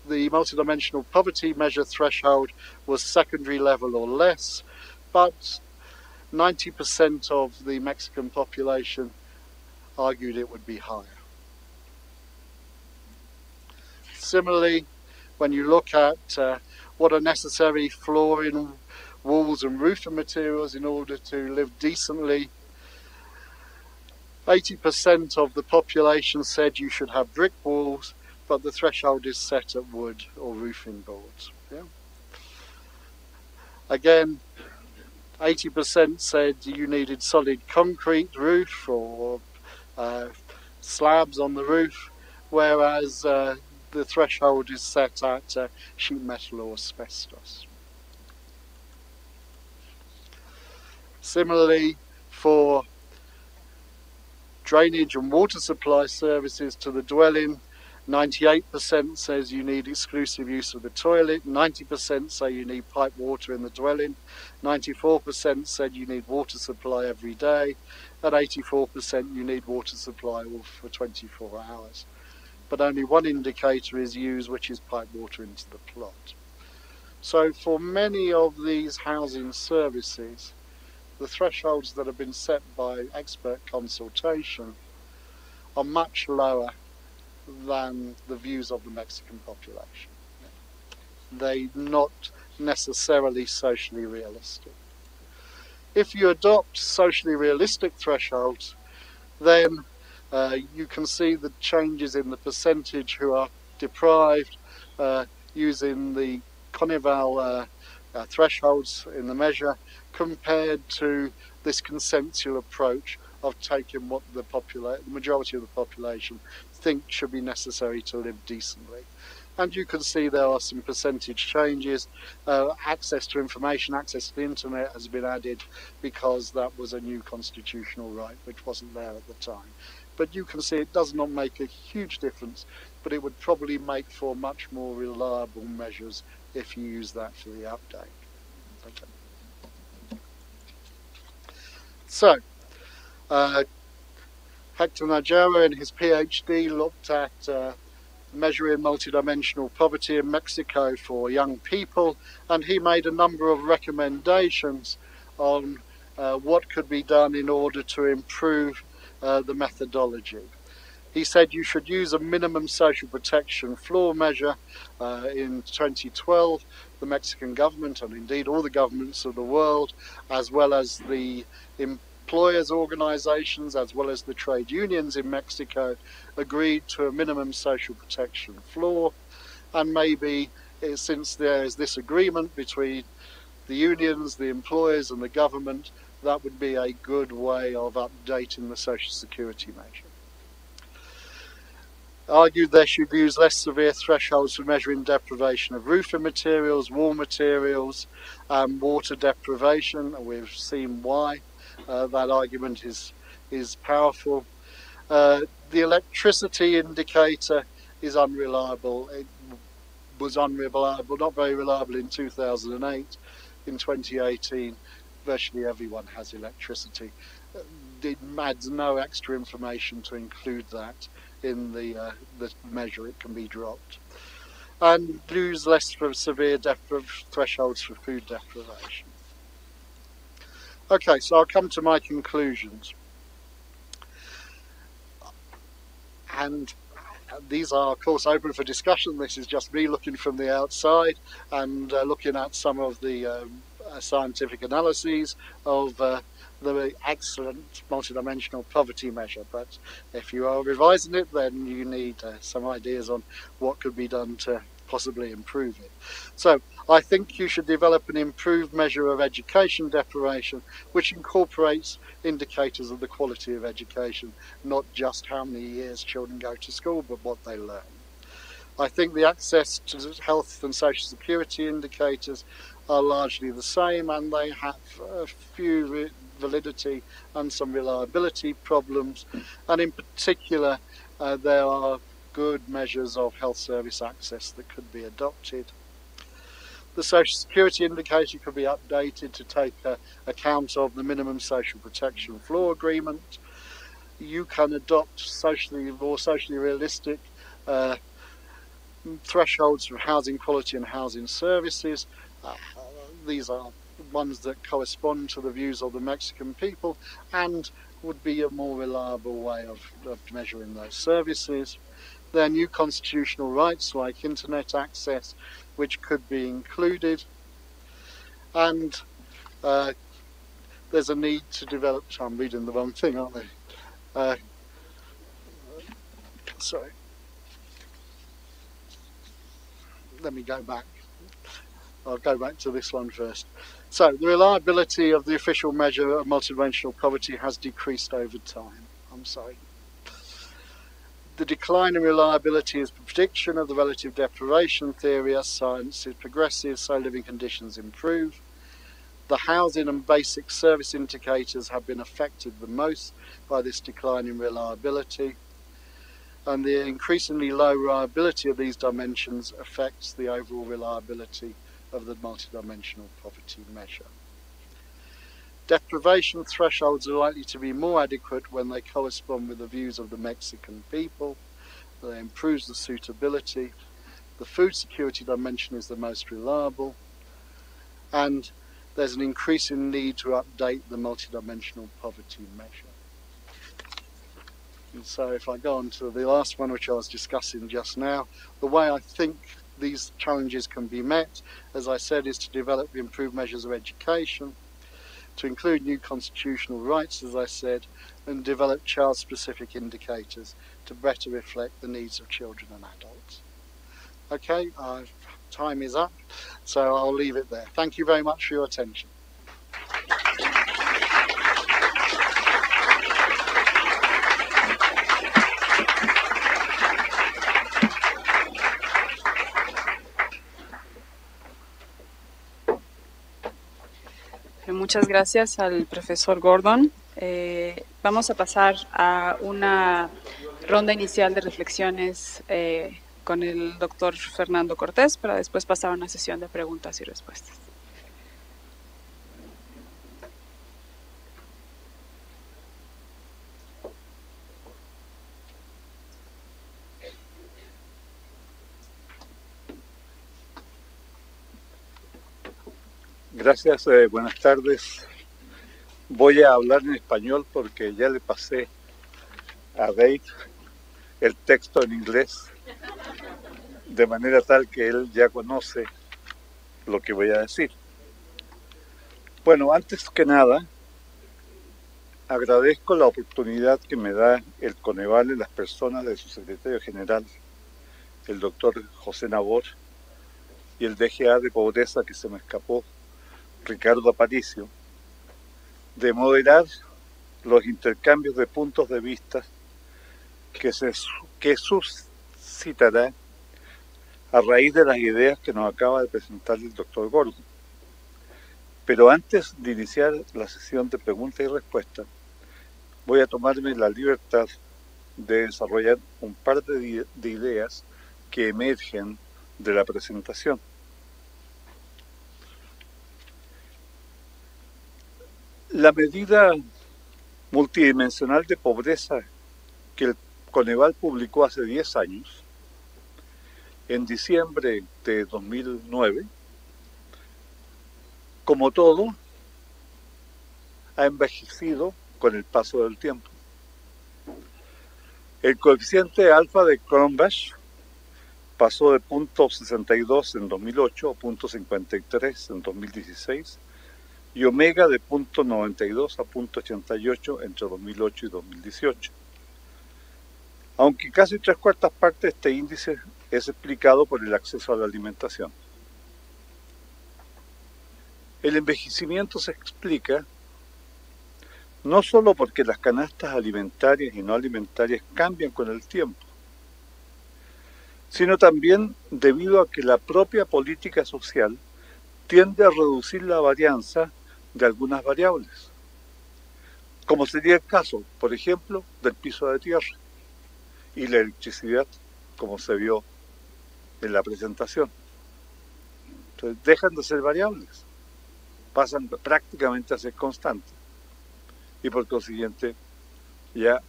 the multidimensional poverty measure threshold was secondary level or less, but 90% of the Mexican population argued it would be higher. Similarly, when you look at uh, what are necessary flooring, walls and roofing materials in order to live decently, 80% of the population said you should have brick walls, but the threshold is set at wood or roofing boards. Yeah? Again, 80% said you needed solid concrete roof or uh, slabs on the roof, whereas uh, the threshold is set at uh, sheet metal or asbestos. Similarly, for drainage and water supply services to the dwelling, 98% says you need exclusive use of the toilet, 90% say you need pipe water in the dwelling, 94% said you need water supply every day, and 84% you need water supply for 24 hours. But only one indicator is used, which is pipe water into the plot. So for many of these housing services, the thresholds that have been set by expert consultation are much lower than the views of the Mexican population. They're not necessarily socially realistic. If you adopt socially realistic thresholds, then uh, you can see the changes in the percentage who are deprived uh, using the Coneval uh, uh thresholds in the measure compared to this consensual approach of taking what the, popula- the majority of the population think should be necessary to live decently. And you can see there are some percentage changes. Uh, access to information, access to the internet has been added because that was a new constitutional right which wasn't there at the time. But you can see it does not make a huge difference, but it would probably make for much more reliable measures if you use that for the update. So, uh, Hector Najera in his PhD looked at uh, measuring multidimensional poverty in Mexico for young people and he made a number of recommendations on uh, what could be done in order to improve uh, the methodology. He said you should use a minimum social protection floor measure. Uh, in 2012, the Mexican government, and indeed all the governments of the world, as well as the employers organizations as well as the trade unions in Mexico agreed to a minimum social protection floor and maybe eh, since there is this agreement between the unions, the employers and the government that would be a good way of updating the social security measure. Argued they should use less severe thresholds for measuring deprivation of roofing materials, wall materials, and water deprivation. We've seen why. Uh, that argument is is powerful. Uh, the electricity indicator is unreliable. It was unreliable, not very reliable in 2008. In 2018, virtually everyone has electricity. It adds no extra information to include that in the, uh, the measure. It can be dropped. And use less for severe thresholds for food deprivation. Okay, so I'll come to my conclusions. And these are, of course, open for discussion. This is just me looking from the outside and uh, looking at some of the um, uh, scientific analyses of uh, the excellent multidimensional poverty measure. But if you are revising it, then you need uh, some ideas on what could be done to possibly improve it. So I think you should develop an improved measure of education deprivation which incorporates indicators of the quality of education, not just how many years children go to school, but what they learn. I think the access to health and social security indicators are largely the same and they have a few validity and some reliability problems and in particular uh, there are good measures of health service access that could be adopted. The Social Security indicator could be updated to take uh, account of the minimum social protection floor agreement. You can adopt socially more socially realistic uh, thresholds for housing quality and housing services. Uh, these are ones that correspond to the views of the Mexican people and would be a more reliable way of, of measuring those services. There are new constitutional rights like internet access, which could be included. And uh, there's a need to develop, I'm reading the wrong thing, aren't I? Uh, sorry. Let me go back. I'll go back to this one first. So, the reliability of the official measure of multidimensional poverty has decreased over time. I'm sorry. The decline in reliability is prediction of the relative deprivation theory as science is progressive, so living conditions improve. The housing and basic service indicators have been affected the most by this decline in reliability, and the increasingly low reliability of these dimensions affects the overall reliability of the multidimensional poverty measure. Deprivation thresholds are likely to be more adequate when they correspond with the views of the Mexican people. They improves the suitability. The food security dimension is the most reliable. And there's an increasing need to update the multidimensional poverty measure. And so if I go on to the last one, which I was discussing just now, the way I think these challenges can be met, as I said, is to develop improved measures of education, to include new constitutional rights, as I said, and develop child-specific indicators to better reflect the needs of children and adults. Okay, time is up, so I'll leave it there. Thank you very much for your attention.
Muchas gracias al profesor Gordon. Eh, vamos a pasar a una ronda inicial de reflexiones eh, con el doctor Fernando Cortés para después pasar a una sesión de preguntas y respuestas.
Gracias, eh, buenas tardes. Voy a hablar en español porque ya le pasé a Dave el texto en inglés, de manera tal que él ya conoce lo que voy a decir. Bueno, antes que nada, agradezco la oportunidad que me da el Coneval y las personas de su secretario general, el doctor José Nabor, y el DGA de pobreza que se me escapó Ricardo Aparicio, de moderar los intercambios de puntos de vista que, se, que suscitará a raíz de las ideas que nos acaba de presentar el doctor Gordon. Pero antes de iniciar la sesión de preguntas y respuestas, voy a tomarme la libertad de desarrollar un par de, de ideas que emergen de la presentación. La medida multidimensional de pobreza que el Coneval publicó hace 10 años, en diciembre de 2009, como todo, ha envejecido con el paso del tiempo. El coeficiente alfa de Cronbach pasó de .62 en 2008 a .53 en 2016 y omega de .92 a .88 entre 2008 y 2018. Aunque casi tres cuartas partes de este índice es explicado por el acceso a la alimentación. El envejecimiento se explica no solo porque las canastas alimentarias y no alimentarias cambian con el tiempo, sino también debido a que la propia política social tiende a reducir la varianza de algunas variables, como sería el caso, por ejemplo, del piso de tierra y la electricidad, como se vio en la presentación. Entonces dejan de ser variables, pasan prácticamente a ser constantes y por consiguiente ya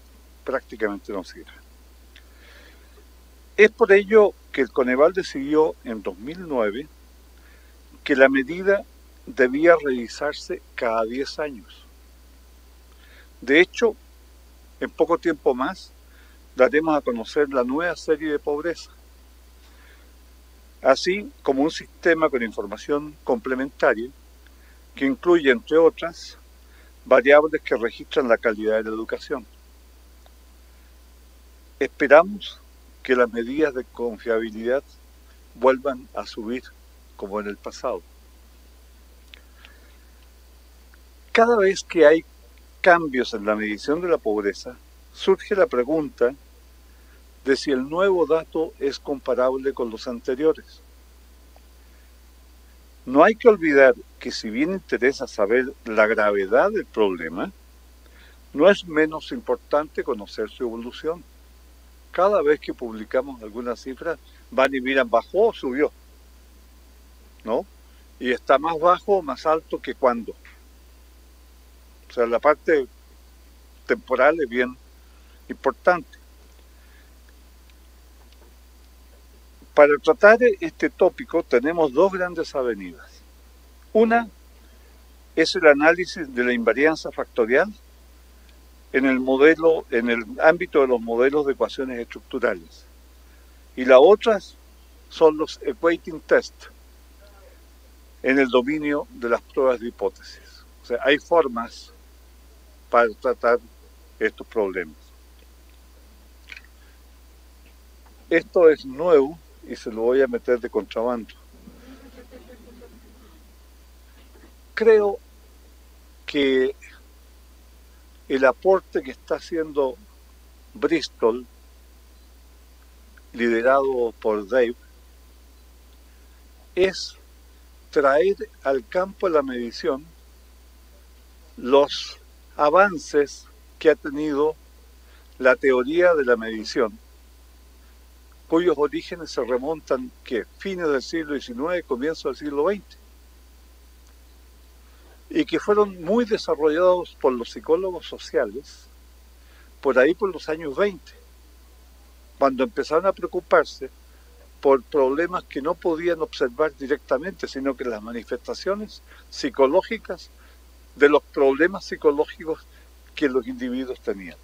prácticamente no sirven. Es por ello que el Coneval decidió en 2009 que la medida debía revisarse cada 10 años. De hecho, en poco tiempo más daremos a conocer la nueva serie de pobreza, así como un sistema con información complementaria que incluye, entre otras, variables que registran la calidad de la educación. Esperamos que las medidas de confiabilidad vuelvan a subir como en el pasado. Cada vez que hay cambios en la medición de la pobreza, surge la pregunta de si el nuevo dato es comparable con los anteriores. No hay que olvidar que si bien interesa saber la gravedad del problema, no es menos importante conocer su evolución. Cada vez que publicamos alguna cifra, van y miran, bajó o subió. ¿No? Y está más bajo o más alto que cuando. O sea, la parte temporal es bien importante. Para tratar este tópico tenemos dos grandes avenidas. Una es el análisis de la invarianza factorial en el modelo, en el ámbito de los modelos de ecuaciones estructurales. Y la otra son los equating test en el dominio de las pruebas de hipótesis. O sea, hay formas para tratar estos problemas. Esto es nuevo y se lo voy a meter de contrabando. Creo que el aporte que está haciendo Bristol, liderado por Dave, es traer al campo de la medición los avances que ha tenido la teoría de la medición, cuyos orígenes se remontan que fines del siglo XIX, comienzo del siglo XX, y que fueron muy desarrollados por los psicólogos sociales por ahí por los años 20, cuando empezaron a preocuparse por problemas que no podían observar directamente, sino que las manifestaciones psicológicas de los problemas psicológicos que los individuos tenían.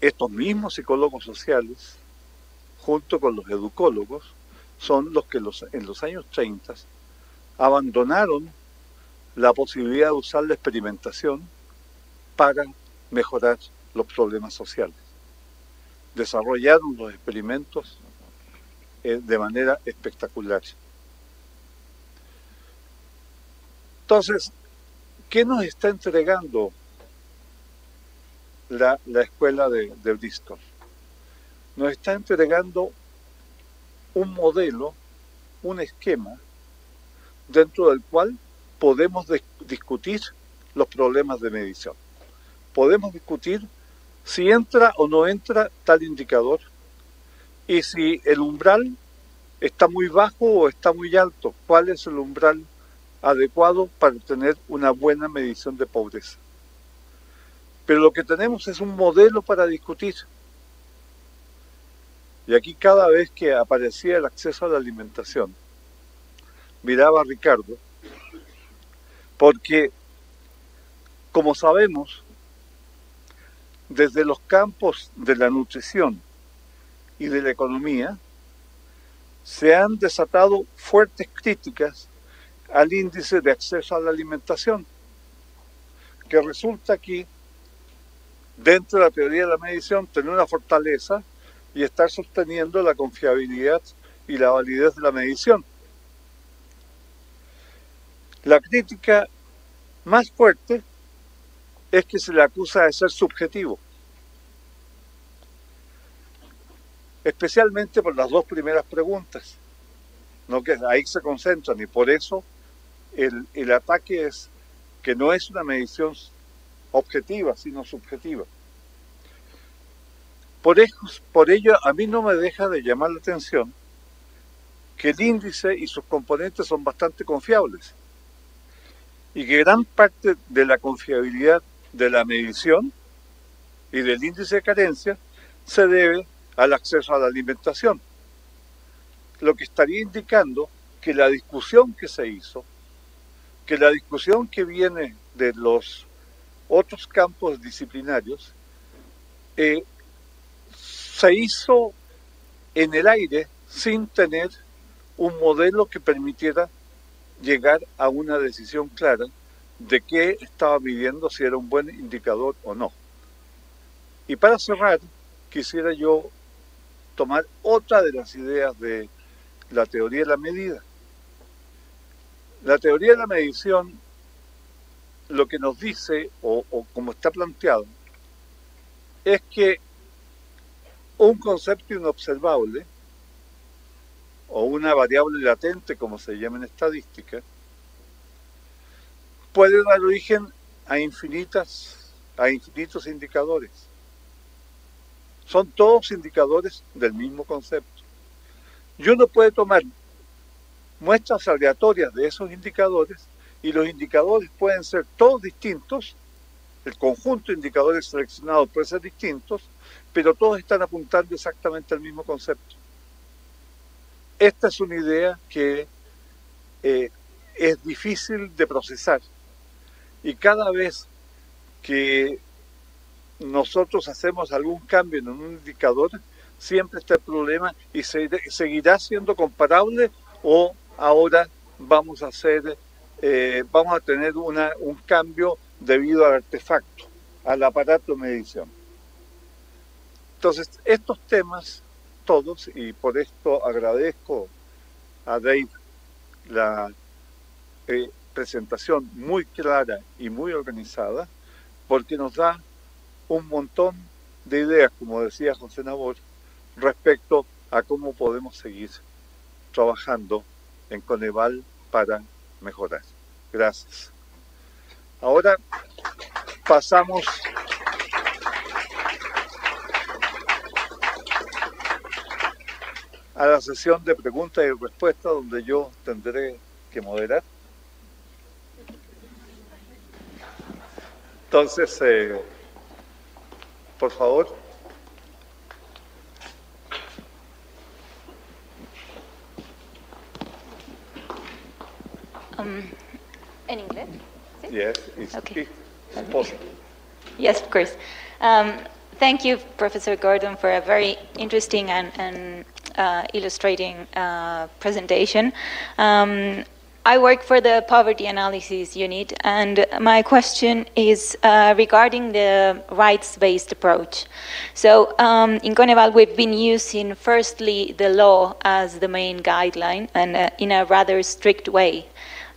Estos mismos psicólogos sociales, junto con los educólogos, son los que en los años 30 abandonaron la posibilidad de usar la experimentación para mejorar los problemas sociales. Desarrollaron los experimentos eh, de manera espectacular. Entonces, ¿qué nos está entregando la, escuela de, de, Bristol? Nos está entregando un modelo, un esquema, dentro del cual podemos discutir los problemas de medición. Podemos discutir si entra o no entra tal indicador y si el umbral está muy bajo o está muy alto, cuál es el umbral adecuado para tener una buena medición de pobreza. Pero lo que tenemos es un modelo para discutir. Y aquí cada vez que aparecía el acceso a la alimentación, miraba a Ricardo, porque, como sabemos, desde los campos de la nutrición y de la economía, se han desatado fuertes críticas al índice de acceso a la alimentación, que resulta aquí, dentro de la teoría de la medición, tener una fortaleza y estar sosteniendo la confiabilidad y la validez de la medición. La crítica más fuerte es que se le acusa de ser subjetivo, especialmente por las dos primeras preguntas, no que ahí se concentran y por eso el, ataque es que no es una medición objetiva, sino subjetiva. Por, por ello, a mí no me deja de llamar la atención que el índice y sus componentes son bastante confiables y que gran parte de la confiabilidad de la medición y del índice de carencia se debe al acceso a la alimentación. Lo que estaría indicando que la discusión que se hizo, que la discusión que viene de los otros campos disciplinarios, eh, se hizo en el aire sin tener un modelo que permitiera llegar a una decisión clara de qué estaba midiendo, si era un buen indicador o no. Y para cerrar, quisiera yo tomar otra de las ideas de la teoría de la medida. La teoría de la medición lo que nos dice, o, como está planteado, es que un concepto inobservable o una variable latente, como se llama en estadística, puede dar origen a infinitas, a infinitos indicadores. Son todos indicadores del mismo concepto. Y uno puede tomar muestras aleatorias de esos indicadores y los indicadores pueden ser todos distintos, el conjunto de indicadores seleccionados puede ser distintos, pero todos están apuntando exactamente al mismo concepto. Esta es una idea que eh, es difícil de procesar y cada vez que nosotros hacemos algún cambio en un indicador, siempre está el problema y se, seguirá siendo comparable o ahora vamos a hacer, eh, vamos a tener una, un cambio debido al artefacto, al aparato de medición. Entonces, estos temas, todos, y por esto agradezco a Dave la eh, presentación muy clara y muy organizada, porque nos da un montón de ideas, como decía José Nabor, respecto a cómo podemos seguir trabajando en Coneval para mejorar. Gracias. Ahora pasamos a la sesión de preguntas y respuestas donde yo tendré que moderar. Entonces, eh, por favor. It's,
Okay.
it's possible.
Yes, of course. Um, thank you, Professor Gordon, for a very interesting and, and uh, illustrating uh, presentation. Um, I work for the Poverty Analysis Unit, and my question is uh, regarding the rights-based approach. So um, in Coneval, we've been using firstly the law as the main guideline, and uh, in a rather strict way.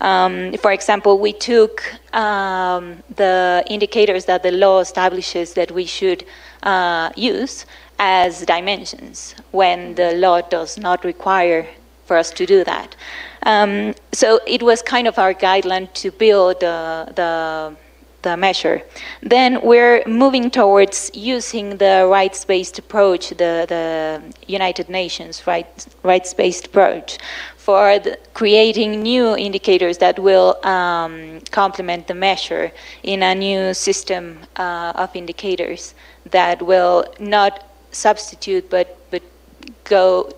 Um, for example, we took um, the indicators that the law establishes that we should uh, use as dimensions when the law does not require for us to do that. Um, so it was kind of our guideline to build uh, the, the measure. Then we're moving towards using the rights-based approach, the, the United Nations rights, rights-based approach, for the, creating new indicators that will um, complement the measure in a new system uh, of indicators that will not substitute but, but go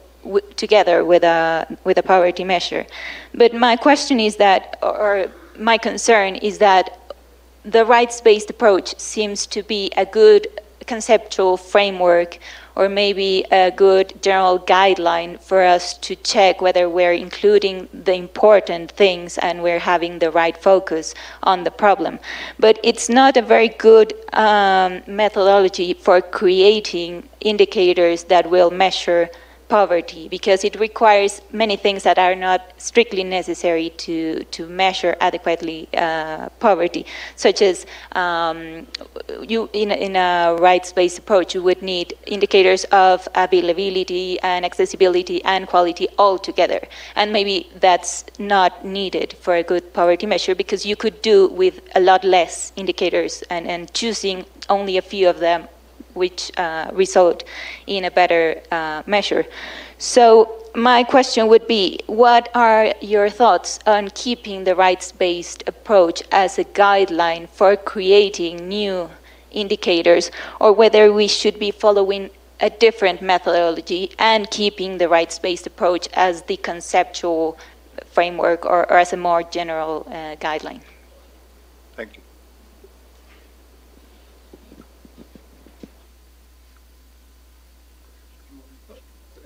together with a with a poverty measure. But my question is that, or my concern is that the rights-based approach seems to be a good conceptual framework or maybe a good general guideline for us to check whether we're including the important things and we're having the right focus on the problem. But it's not a very good um, methodology for creating indicators that will measure poverty because it requires many things that are not strictly necessary to, to measure adequately uh, poverty, such as um, you in, in a rights-based approach, you would need indicators of availability and accessibility and quality all together. And maybe that's not needed for a good poverty measure because you could do with a lot less indicators and, and choosing only a few of them which uh, result in a better uh, measure. So my question would be, what are your thoughts on keeping the rights-based approach as a guideline for creating new indicators, or whether we should be following a different methodology and keeping the rights-based approach as the conceptual framework or, or as a more general uh, guideline.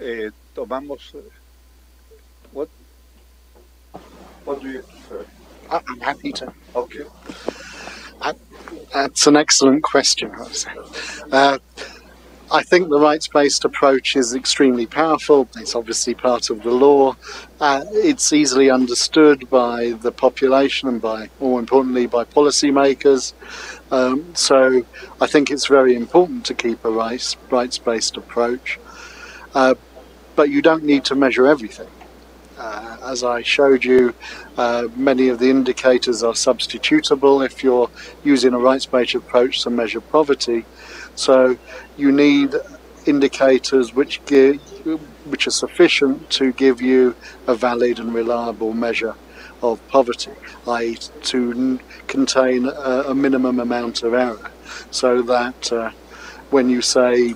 Eh, tomamos. eh, What? What do you prefer?
I- I'm happy to.
Okay.
That's an excellent question. Uh, I think the rights based approach is extremely powerful. It's obviously part of the law. Uh, it's easily understood by the population and by, more importantly, by policymakers. Um, so I think it's very important to keep a rights based approach. Uh, but you don't need to measure everything. Uh, as I showed you, uh, many of the indicators are substitutable if you're using a rights-based approach to measure poverty. So you need indicators which give, which are sufficient to give you a valid and reliable measure of poverty, i.e., to contain a, a minimum amount of error, so that uh, when you say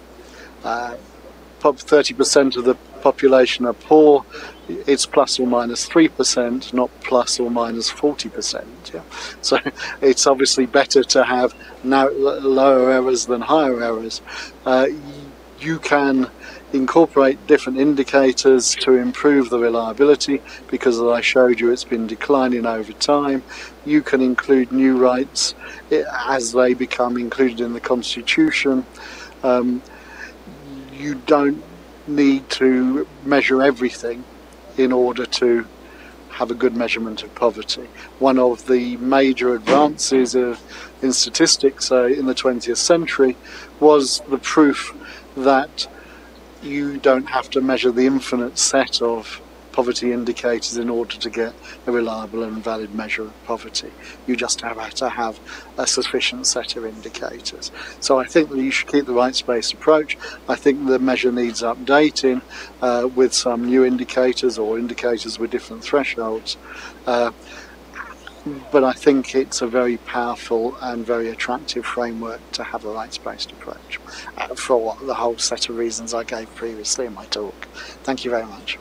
uh, 30% of the population are poor, it's plus or minus 3%, not plus or minus 40%. Yeah? So *laughs* it's obviously better to have now lower errors than higher errors. Uh, you can incorporate different indicators to improve the reliability because as I showed you it's been declining over time. You can include new rights eh, as they become included in the constitution. Um, you don't need to measure everything in order to have a good measurement of poverty. One of the major advances of, in statistics uh, in the 20th century was the proof that you don't have to measure the infinite set of poverty indicators in order to get a reliable and valid measure of poverty. You just have to have a sufficient set of indicators. So I think that you should keep the rights-based approach. I think the measure needs updating uh, with some new indicators or indicators with different thresholds. Uh, but I think it's a very powerful and very attractive framework to have a rights-based approach uh, for the whole set of reasons I gave previously in my talk. Thank you very much.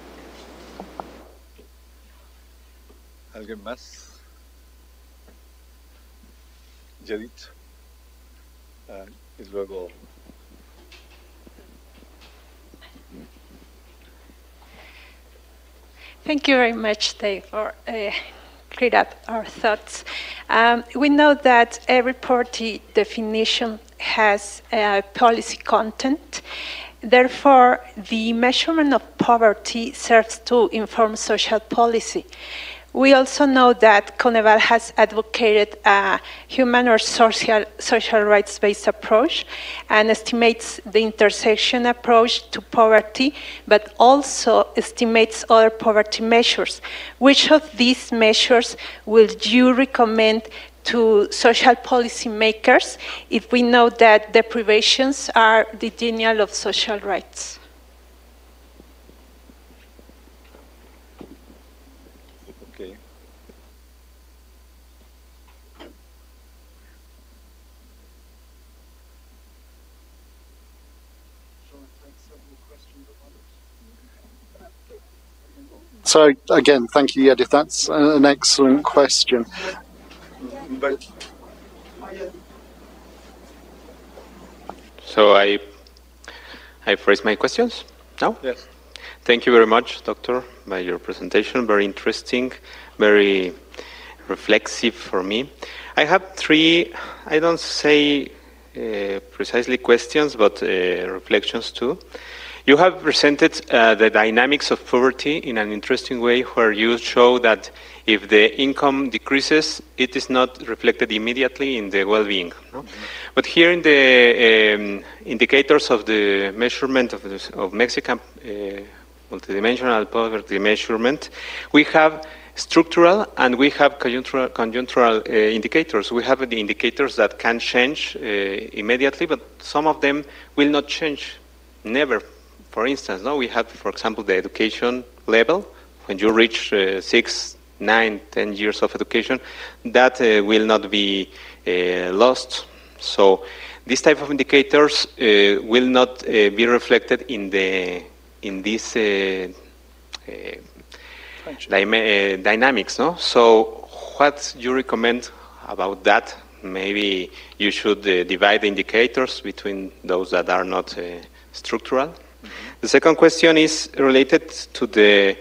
¿Alguien más? Yedit. Ah, y luego.
Thank you very much, Dave, for uh, clear up our thoughts. Um, we know that every party definition has a policy content. Therefore, the measurement of poverty serves to inform social policy. We also know that Coneval has advocated a human or social, social rights-based approach and estimates the intersection approach to poverty, but also estimates other poverty measures. Which of these measures will you recommend to social policy makers if we know that deprivations are the denial of social rights?
So again, thank you, Edith. That's an excellent question.
But
So I, I phrase my questions now.
yes.
Thank you very much, Doctor, by your presentation. Very interesting, very reflexive for me. I have three, I don't say uh, precisely questions, but uh, reflections too. You have presented uh, the dynamics of poverty in an interesting way where you show that if the income decreases, it is not reflected immediately in the well-being. No? But here in the um, indicators of the measurement of, of Mexican uh, multidimensional poverty measurement, we have structural and we have conjunctural, conjunctural uh, indicators. We have the indicators that can change uh, immediately, but some of them will not change, never. For instance, no, we have, for example, the education level. When you reach uh, six, nine, ten years of education, that uh, will not be uh, lost. So these type of indicators uh, will not uh, be reflected in the in this uh, dynamics. No, so what you recommend about that? Maybe you should divide the indicators between those that are not structural. The second question is related to the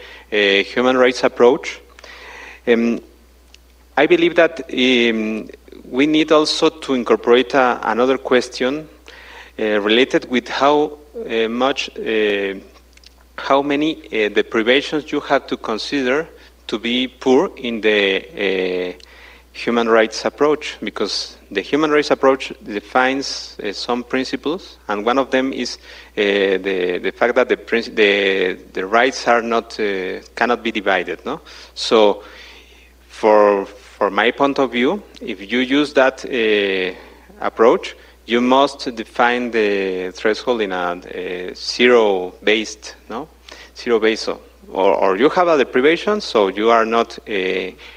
human rights approach. Um, I believe that um, we need also to incorporate uh, another question uh, related with how uh, much, uh, how many uh, deprivations you have to consider to be poor in the uh, human rights approach, because the human rights approach defines uh, some principles, and one of them is uh, the, the fact that the, the, the rights are not, uh, cannot be divided. No? So for from my point of view, if you use that uh, approach, you must define the threshold in a, a zero-based, no, zero-based, or, or, you have a deprivation, so you are not uh,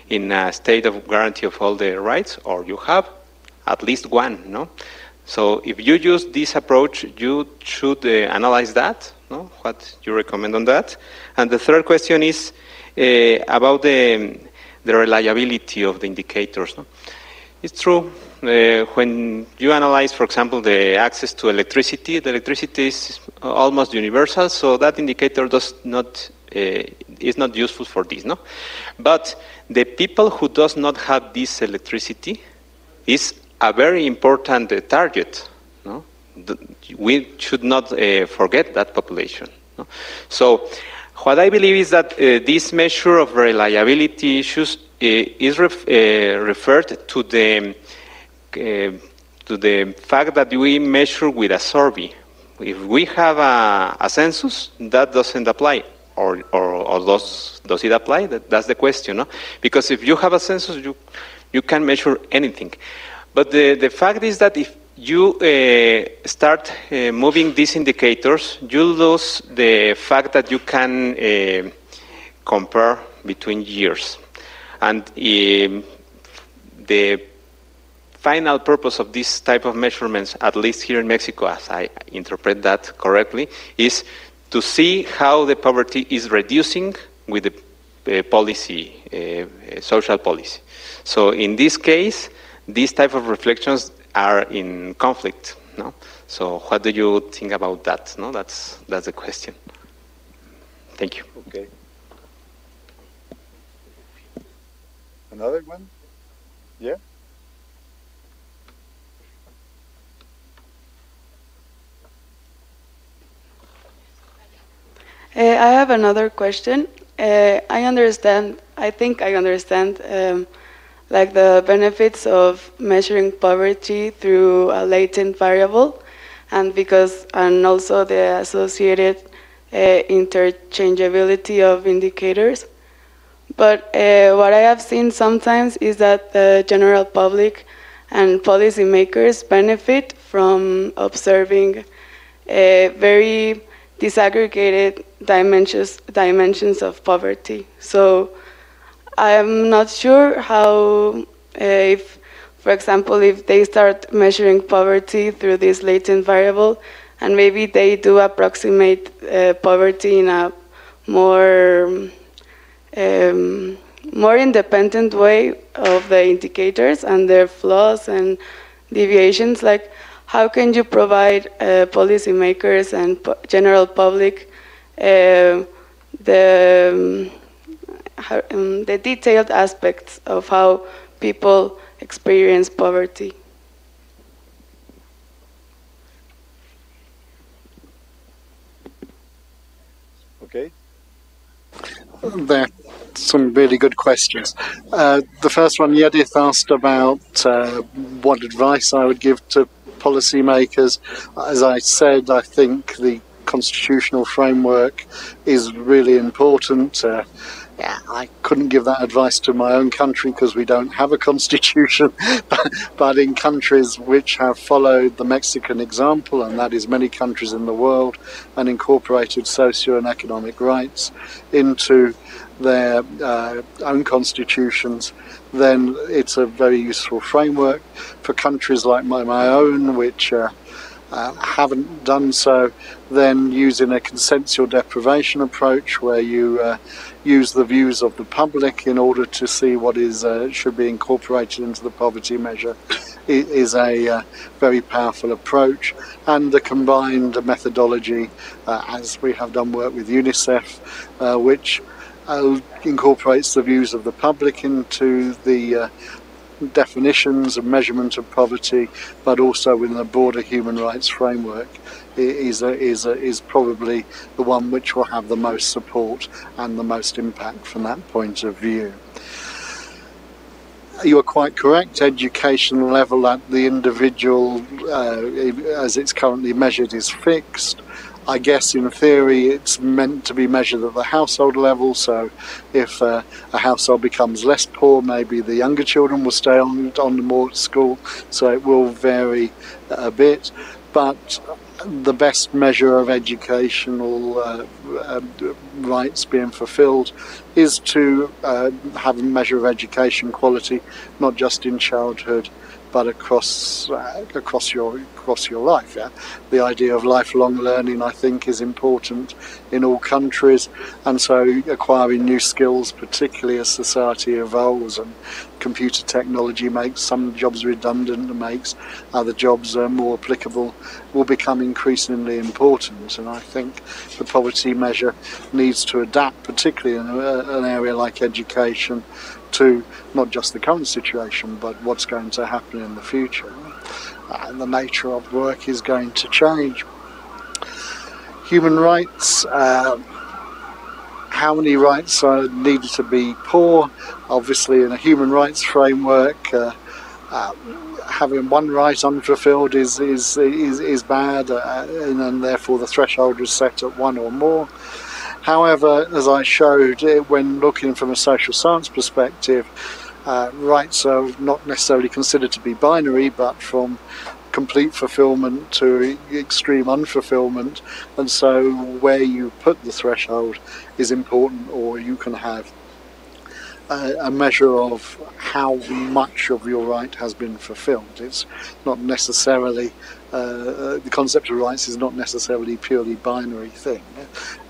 in a state of guarantee of all the rights, or you have at least one, no. So if you use this approach, you should uh, analyze that, no, what you recommend on that. And the third question is uh, about the the reliability of the indicators. No? It's true. Uh, when you analyze, for example, the access to electricity, the electricity is almost universal, so that indicator does not is not useful for this. No, but the people who does not have this electricity is a very important uh, target. No, we should not uh, forget that population. No? So what I believe is that uh, this measure of reliability issues uh, is ref uh, referred to the uh, to the fact that we measure with a survey. If we have a, a census, that doesn't apply, or, or, or does, does it apply? That, that's the question, no? Because if you have a census, you, you can measure anything. But the, the fact is that if you uh, start uh, moving these indicators, you lose the fact that you can uh, compare between years. And um, the final purpose of this type of measurements, at least here in Mexico, as I interpret that correctly, is to see how the poverty is reducing with the uh, policy, uh, social policy. So in this case, these type of reflections are in conflict. No? So what do you think about that? No, that's that's the question. Thank you.
Okay. Another one? Yeah.
Uh, I have another question. Uh, I understand, I think I understand um, like the benefits of measuring poverty through a latent variable and because and also the associated uh, interchangeability of indicators. But uh, what I have seen sometimes is that the general public and policymakers benefit from observing uh, very disaggregated dimensions, dimensions of poverty. So I'm not sure how, uh, if, for example, if they start measuring poverty through this latent variable, and maybe they do approximate uh, poverty in a more um, more independent way of the indicators and their flaws and deviations. Like, how can you provide uh, policymakers and general public uh, the um, um, the detailed aspects of how people experience poverty.
Okay.
There are some really good questions. Uh, the first one, Yedith asked about uh, what advice I would give to policymakers. As I said, I think the constitutional framework is really important. Uh, yeah, I couldn't give that advice to my own country because we don't have a *laughs* constitution. but, but in countries which have followed the Mexican example, and that is many countries in the world, and incorporated socio and economic rights into their uh, own constitutions, then it's a very useful framework for countries like my, my own, which uh, uh, haven't done so, then using a consensual deprivation approach where you uh, use the views of the public in order to see what is uh, should be incorporated into the poverty measure is a uh, very powerful approach. And the combined methodology uh, as we have done work with UNICEF uh, which incorporates the views of the public into the definitions and measurement of poverty, but also within a broader human rights framework, is a, is a, is probably the one which will have the most support and the most impact from that point of view. You are quite correct. Education level at the individual, uh, as it's currently measured, is fixed. I guess in theory it's meant to be measured at the household level. So if uh, a household becomes less poor, maybe the younger children will stay on on more at school. So it will vary a bit, but the best measure of educational uh, uh, rights being fulfilled is to uh, have a measure of education quality, not just in childhood but across uh, across your across your life. Yeah? The idea of lifelong learning, I think, is important in all countries, and so acquiring new skills, particularly as society evolves and computer technology makes some jobs redundant and makes other jobs uh, more applicable, will become increasingly important. And I think the poverty measure needs to adapt, particularly in a, an area like education, to not just the current situation, but what's going to happen in the future. And the nature of work is going to change. Human rights, uh, how many rights are needed to be poor? Obviously, in a human rights framework, uh, uh, having one right unfulfilled is is is, is bad, uh, and, and therefore the threshold is set at one or more. However, as I showed, eh, when looking from a social science perspective, uh, rights are not necessarily considered to be binary, but from complete fulfillment to extreme unfulfillment. And so, where you put the threshold is important, or you can have a, a, measure of how much of your right has been fulfilled. It's not necessarily uh, uh, the concept of rights is not necessarily purely binary thing.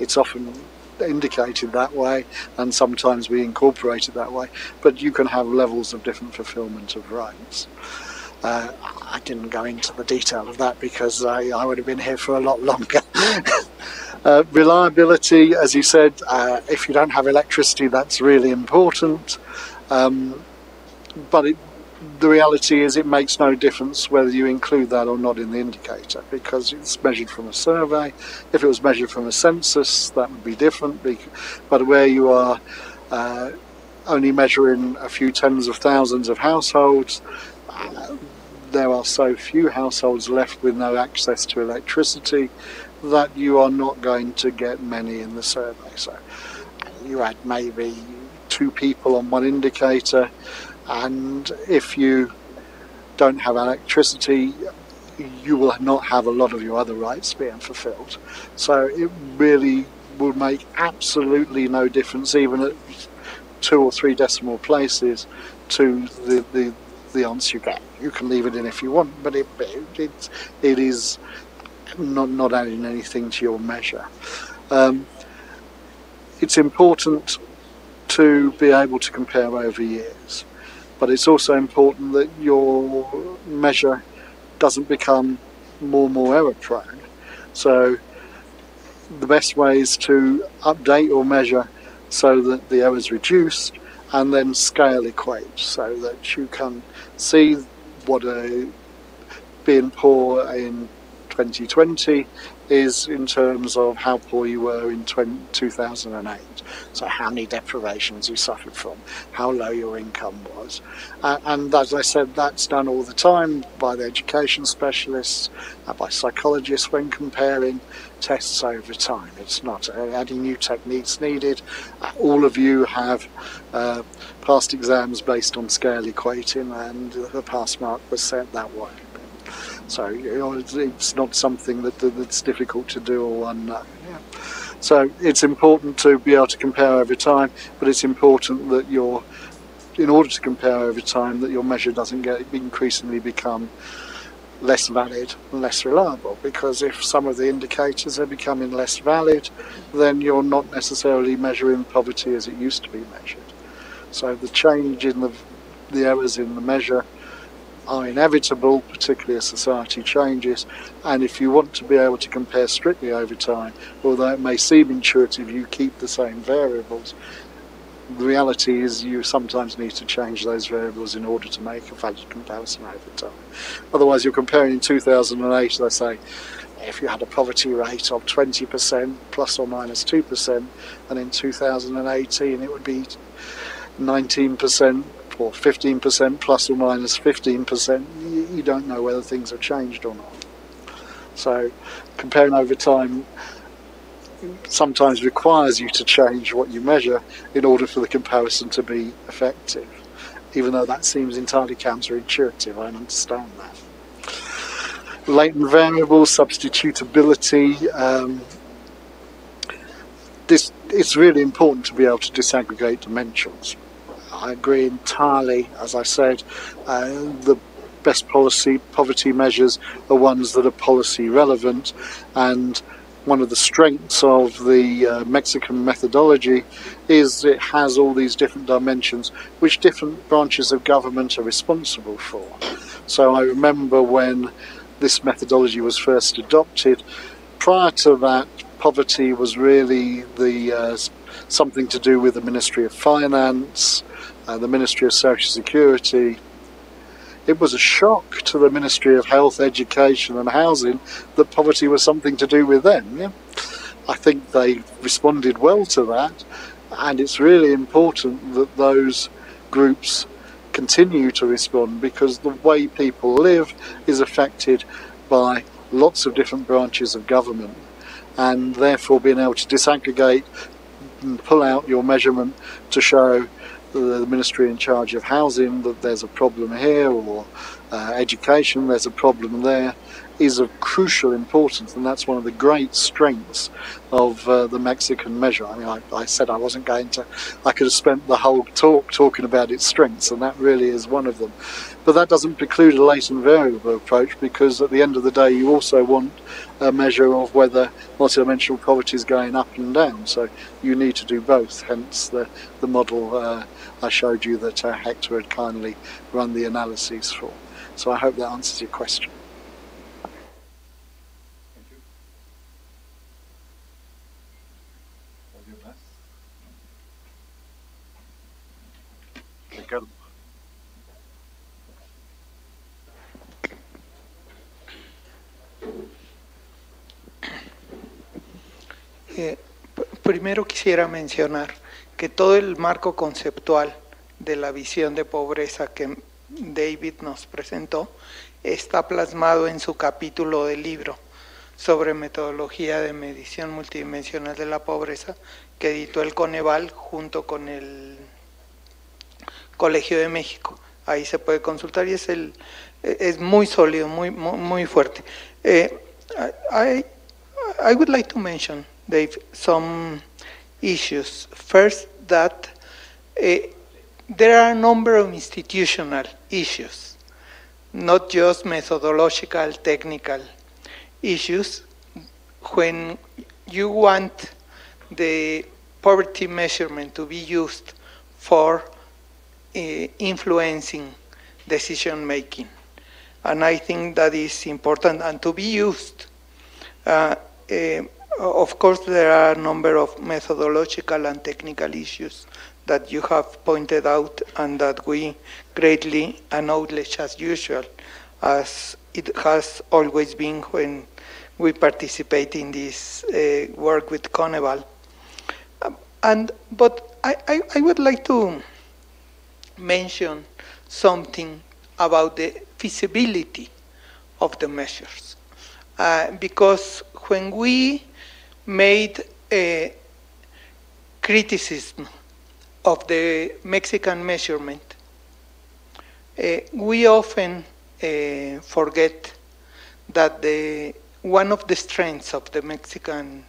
It's often indicated that way, and sometimes we incorporate it that way. But you can have levels of different fulfillment of rights. Uh, I didn't go into the detail of that because I, I would have been here for a lot longer. *laughs* uh, reliability, as you said, uh, if you don't have electricity, that's really important. Um, but it the reality is it makes no difference whether you include that or not in the indicator because it's measured from a survey. If it was measured from a census, that would be different. But where you are uh, only measuring a few tens of thousands of households, uh, there are so few households left with no access to electricity that you are not going to get many in the survey. So you had maybe two people on one indicator and if you don't have electricity, you will not have a lot of your other rights being fulfilled. So it really will make absolutely no difference, even at two or three decimal places, to the, the, the answer you get. You can leave it in if you want, but it, it, it is not, not adding anything to your measure. Um, it's important to be able to compare over years but it's also important that your measure doesn't become more and more error prone. So the best way is to update your measure so that the error is reduced and then scale equate so that you can see what a being poor in 2020 is in terms of how poor you were in 20, 2008. So how many deprivations you suffered from, how low your income was. Uh, and as I said, that's done all the time by the education specialists, uh, by psychologists when comparing tests over time. It's not uh, adding new techniques needed. Uh, all of you have uh, passed exams based on scale equating and the pass mark was set that way. So you know, it's not something that, that's difficult to do or one uh, yeah. So it's important to be able to compare over time, but it's important that your, in order to compare over time, that your measure doesn't get increasingly become less valid and less reliable because if some of the indicators are becoming less valid then you're not necessarily measuring poverty as it used to be measured so the change in the, the errors in the measure are inevitable, particularly as society changes. And if you want to be able to compare strictly over time, although it may seem intuitive, you keep the same variables. The reality is you sometimes need to change those variables in order to make a valid comparison over time. Otherwise you're comparing in 2008, let's say, if you had a poverty rate of 20% plus or minus 2%, and in 2018 it would be 19% or 15% plus or minus 15%, you, you don't know whether things have changed or not. So comparing over time sometimes requires you to change what you measure in order for the comparison to be effective. Even though that seems entirely counterintuitive, I understand that. Latent variables, substitutability, um, this, it's really important to be able to disaggregate dimensions. I agree entirely. As I said, uh, the best policy poverty measures are ones that are policy relevant and one of the strengths of the uh, Mexican methodology is it has all these different dimensions which different branches of government are responsible for. So I remember when this methodology was first adopted, prior to that poverty was really the uh, something to do with the Ministry of Finance, the Ministry of Social Security. It was a shock to the Ministry of Health, Education and Housing that poverty was something to do with them. Yeah? I think they responded well to that and it's really important that those groups continue to respond because the way people live is affected by lots of different branches of government and therefore being able to disaggregate and pull out your measurement to show the ministry in charge of housing that there's a problem here or uh, education there's a problem there is of crucial importance and that's one of the great strengths of uh, the Mexican measure. I mean I, I, said I wasn't going to, I could have spent the whole talk talking about its strengths and that really is one of them. But that doesn't preclude a latent variable approach because at the end of the day you also want a measure of whether multidimensional poverty is going up and down. So you need to do both, hence the, the model uh, I showed you that uh, Hector had kindly run the analyses for. So I hope that answers your question.
Eh, primero quisiera mencionar que todo el marco conceptual de la visión de pobreza que David nos presentó está plasmado en su capítulo del libro sobre metodología de medición multidimensional de la pobreza que editó el Coneval junto con el Colegio de México. Ahí se puede consultar y es, el, es muy sólido, muy, muy, fuerte. Eh, I, I would like to mention Dave, some issues. First, that uh, there are a number of institutional issues, not just methodological, technical issues. When you want the poverty measurement to be used for uh, influencing decision making. And I think that is important and to be used. Uh, uh, of course, there are a number of methodological and technical issues that you have pointed out and that we greatly acknowledge as usual. as it has always been when we participate in this uh, work with Coneval. Um, and but I, I, I, would like to mention something about the feasibility of the measures. Uh, because when we made a criticism of the Mexican measurement, uh, we often uh, forget that the, one of the strengths of the Mexican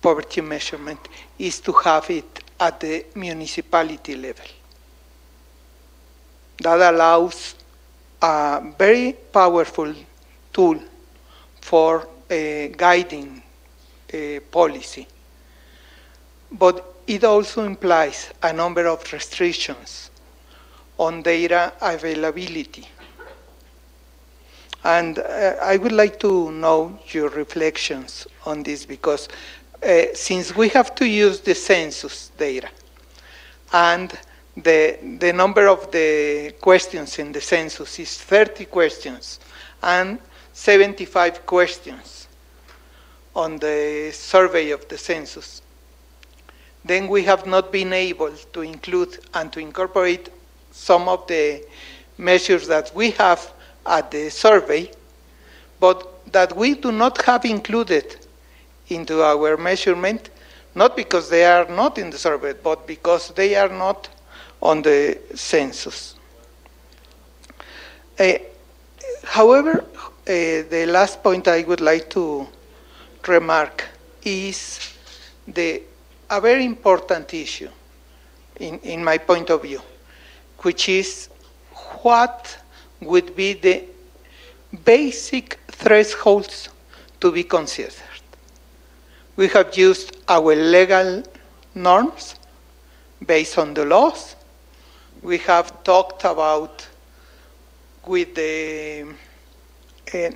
poverty measurement is to have it at the municipality level. That allows a very powerful tool for uh, guiding policy. But it also implies a number of restrictions on data availability. And uh, I would like to know your reflections on this because uh, since we have to use the census data and the, the number of the questions in the census is 30 questions and 75 questions on the survey of the census. Then we have not been able to include and to incorporate some of the measures that we have at the survey, but that we do not have included into our measurement, not because they are not in the survey, but because they are not on the census. Uh, however, uh, the last point I would like to remark is the, a very important issue in, in my point of view, which is what would be the basic thresholds to be considered. We have used our legal norms based on the laws. We have talked about with the uh,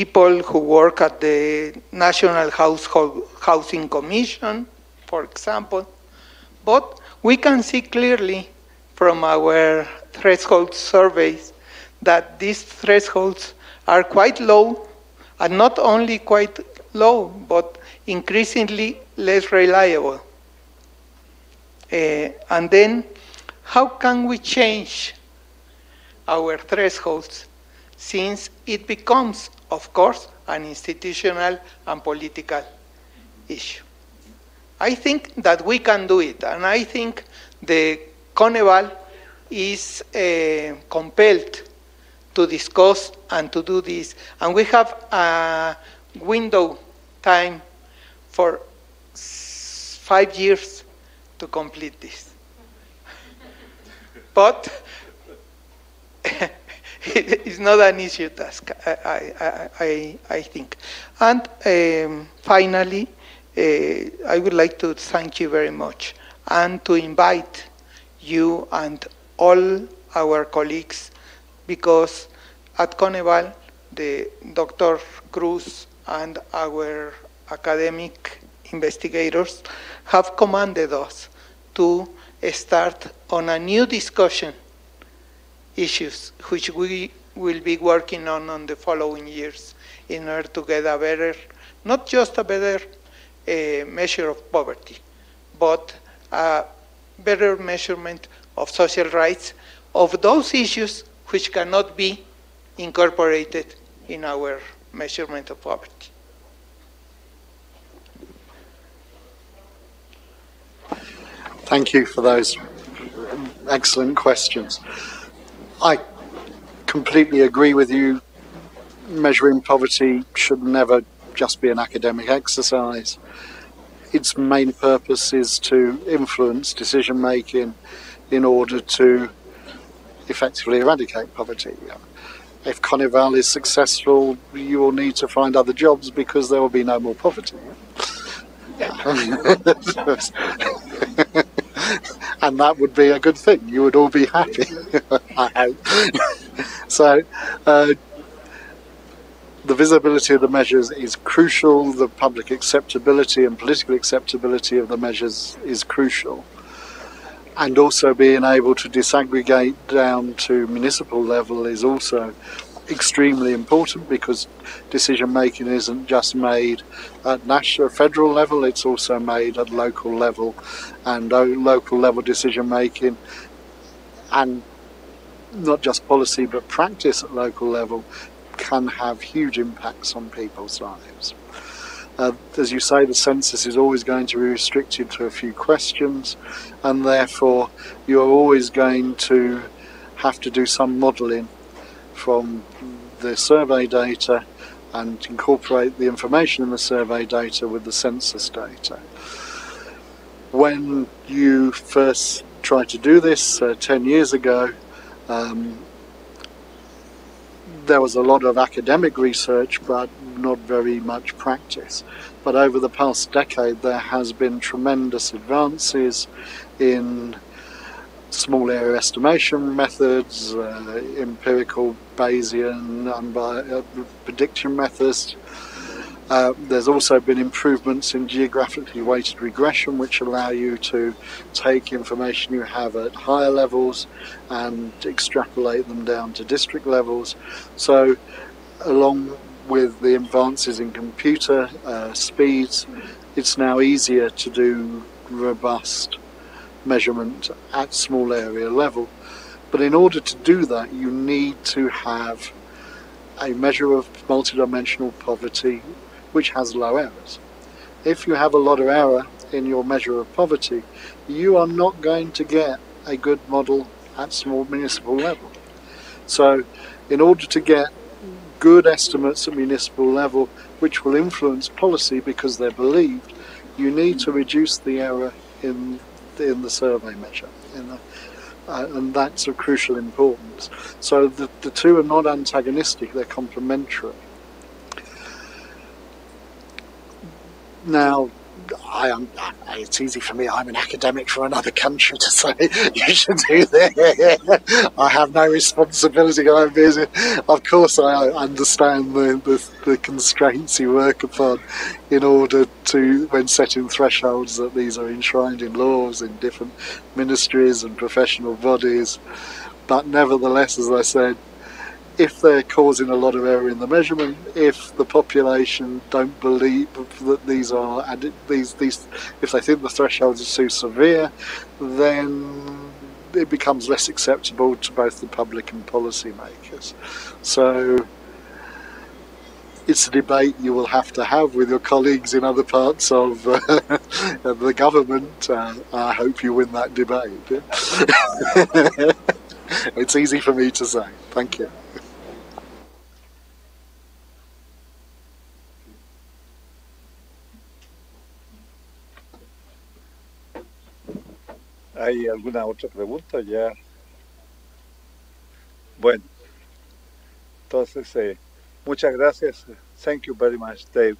people who work at the National Household Housing Commission, for example. But we can see clearly from our threshold surveys that these thresholds are quite low and not only quite low, but increasingly less reliable. Uh, and then, how can we change our thresholds since it becomes, of course, an institutional and political issue? I think that we can do it, and I think the Coneval is uh, compelled to discuss and to do this. And we have a window time for five years to complete this. but *laughs* *laughs* it's not an easy task, I, I, I, I think. And um, finally, uh, I would like to thank you very much and to invite you and all our colleagues because at Coneval, the Dr. Cruz and our academic investigators have commanded us to start on a new discussion issues which we will be working on on the following years in order to get a better, not just a better uh, measure of poverty, but a better measurement of social rights of those issues which cannot be incorporated in our measurement of poverty.
Thank you for those excellent questions. I completely agree with you. Measuring poverty should never just be an academic exercise. Its main purpose is to influence decision making in order to effectively eradicate poverty. If Coneval is successful, you will need to find other jobs because there will be no more poverty. *laughs* *laughs* and that would be a good thing. You would all be happy, *laughs* I hope. *laughs* so, uh, the visibility of the measures is crucial. The public acceptability and political acceptability of the measures is crucial. and also being able to disaggregate down to municipal level is also extremely important because decision making isn't just made at national federal level it's also made at local level. And local level decision making and not just policy but practice at local level can have huge impacts on people's lives. Uh, as you say, the census is always going to be restricted to a few questions, and therefore you're always going to have to do some modelling from the survey data and incorporate the information in the survey data with the census data. When you first tried to do this uh, 10 years ago, um, there was a lot of academic research, but not very much practice. But over the past decade, there has been tremendous advances in small area estimation methods, uh, empirical Bayesian and uh, prediction methods, uh, there's also been improvements in geographically weighted regression, which allow you to take information you have at higher levels and extrapolate them down to district levels. So, along with the advances in computer uh, speeds, it's now easier to do robust measurement at small area level. But in order to do that, you need to have a measure of multidimensional poverty which has low errors. If you have a lot of error in your measure of poverty, you are not going to get a good model at small municipal level. So in order to get good estimates at municipal level which will influence policy because they're believed, you need to reduce the error in in the survey measure. Uh, and that's of crucial importance. So the, the two are not antagonistic, they're complementary. Now, I am. It's easy for me. I'm an academic from another country to *laughs* say you should do this. *laughs* I have no responsibility. I'm busy. Of course, I understand the, the, the constraints you work upon in order to, when setting thresholds, that these are enshrined in laws in different ministries and professional bodies. But nevertheless, as I said, if they're causing a lot of error in the measurement, if the population don't believe that these are these these if they think the thresholds are too severe, then it becomes less acceptable to both the public and policymakers. So it's a debate you will have to have with your colleagues in other parts of, uh, *laughs* the government. Uh, I hope you win that debate. *laughs* it's easy for me to say. Thank you.
¿Hay alguna otra pregunta? Ya. Bueno, entonces, eh, muchas gracias. Thank you very much, Dave,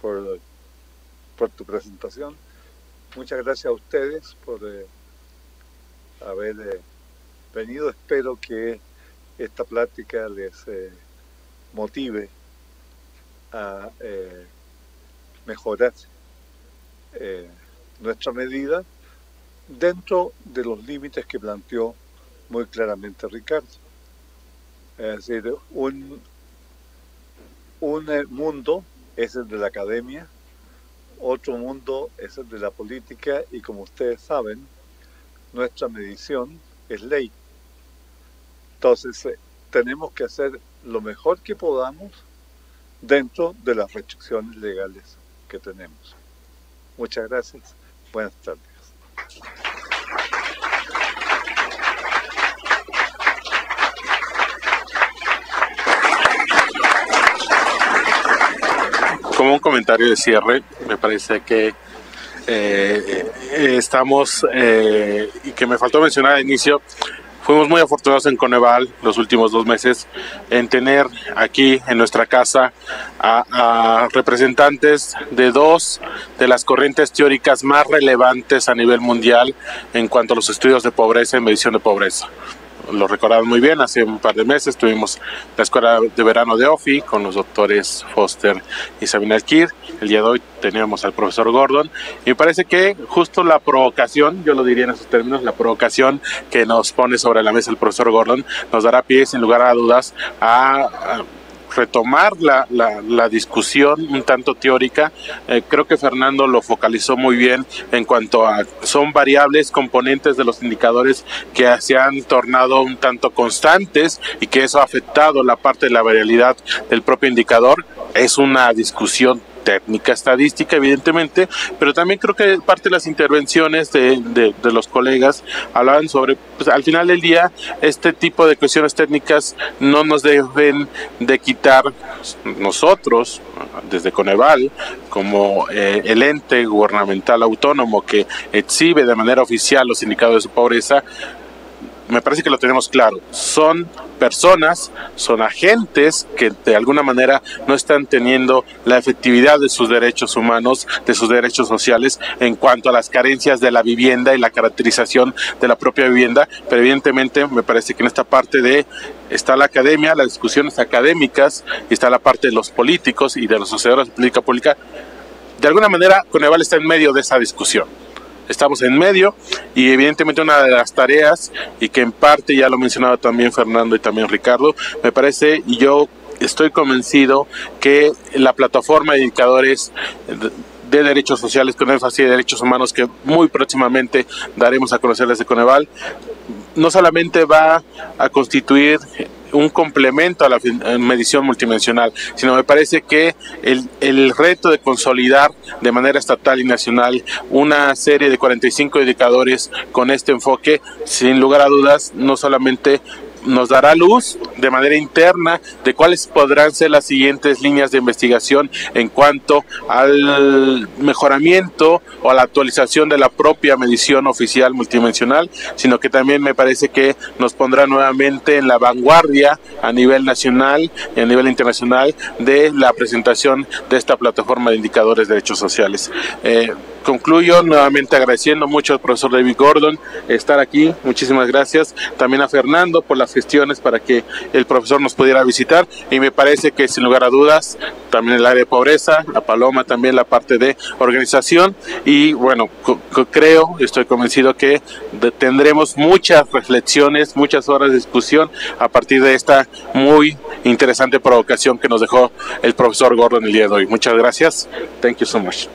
por, por tu presentación. Muchas gracias a ustedes por eh, haber eh, venido. Espero que esta plática les motive a mejorar nuestra medida dentro de los límites que planteó muy claramente Ricardo. Es decir, un, un eh, mundo es el de la academia, otro mundo es el de la política y como ustedes saben, nuestra medición es ley. Entonces, eh, tenemos que hacer lo mejor que podamos dentro de las restricciones legales que tenemos. Muchas gracias. Buenas tardes.
Como un comentario de cierre, me parece que eh, estamos, eh, y que me faltó mencionar al inicio, Fuimos muy afortunados en Coneval los últimos dos meses en tener aquí en nuestra casa a, representantes de dos de las corrientes teóricas más relevantes a nivel mundial en cuanto a los estudios de pobreza y medición de pobreza. Lo recordaron muy bien, hace un par de meses tuvimos la escuela de verano de OFI con los doctores Foster y Sabina Alquir. El día de hoy teníamos al profesor Gordon y me parece que justo la provocación, yo lo diría en esos términos, la provocación que nos pone sobre la mesa el profesor Gordon nos dará pie sin lugar a dudas a retomar la, la, discusión un tanto teórica. Eh, creo que Fernando lo focalizó muy bien en cuanto a son variables, componentes de los indicadores que se han tornado un tanto constantes y que eso ha afectado la parte de la variabilidad del propio indicador. Es una discusión técnica estadística, evidentemente, pero también creo que parte de las intervenciones de, los colegas hablaban sobre, pues al final del día, este tipo de cuestiones técnicas no nos deben de quitar nosotros, desde Coneval, como eh, el ente gubernamental autónomo que exhibe de manera oficial los indicadores de pobreza, me parece que lo tenemos claro. Son personas, son agentes que de alguna manera no están teniendo la efectividad de sus derechos humanos, de sus derechos sociales en cuanto a las carencias de la vivienda y la caracterización de la propia vivienda, pero evidentemente me parece que en esta parte de está la academia, las discusiones académicas, y está la parte de los políticos y de los asociados de política pública, de alguna manera Coneval está en medio de esa discusión estamos en medio y evidentemente una de las tareas y que en parte ya lo mencionaba también Fernando y también Ricardo, me parece y yo estoy convencido que la plataforma de indicadores de derechos sociales con énfasis de derechos humanos que muy próximamente daremos a conocer desde Coneval, no solamente va a constituir un complemento a la medición multidimensional, sino me parece que el, el, reto de consolidar de manera estatal y nacional una serie de 45 indicadores con este enfoque, sin lugar a dudas, no solamente nos dará luz de manera interna de cuáles podrán ser las siguientes líneas de investigación en cuanto al mejoramiento o a la actualización de la propia medición oficial multidimensional, sino que también me parece que nos pondrá nuevamente en la vanguardia a nivel nacional y a nivel internacional de la presentación de esta plataforma de indicadores de derechos sociales. Eh, concluyo nuevamente agradeciendo mucho al profesor David Gordon estar aquí. Muchísimas gracias. También a Fernando por las gestiones para que el profesor nos pudiera visitar. Y me parece que sin lugar a dudas, también el área de pobreza, la Paloma también la parte de organización. Y bueno, creo, estoy convencido que tendremos muchas reflexiones, muchas horas de discusión a partir de esta muy interesante provocación que nos dejó el profesor Gordon el día de hoy. Muchas gracias. Thank you so much.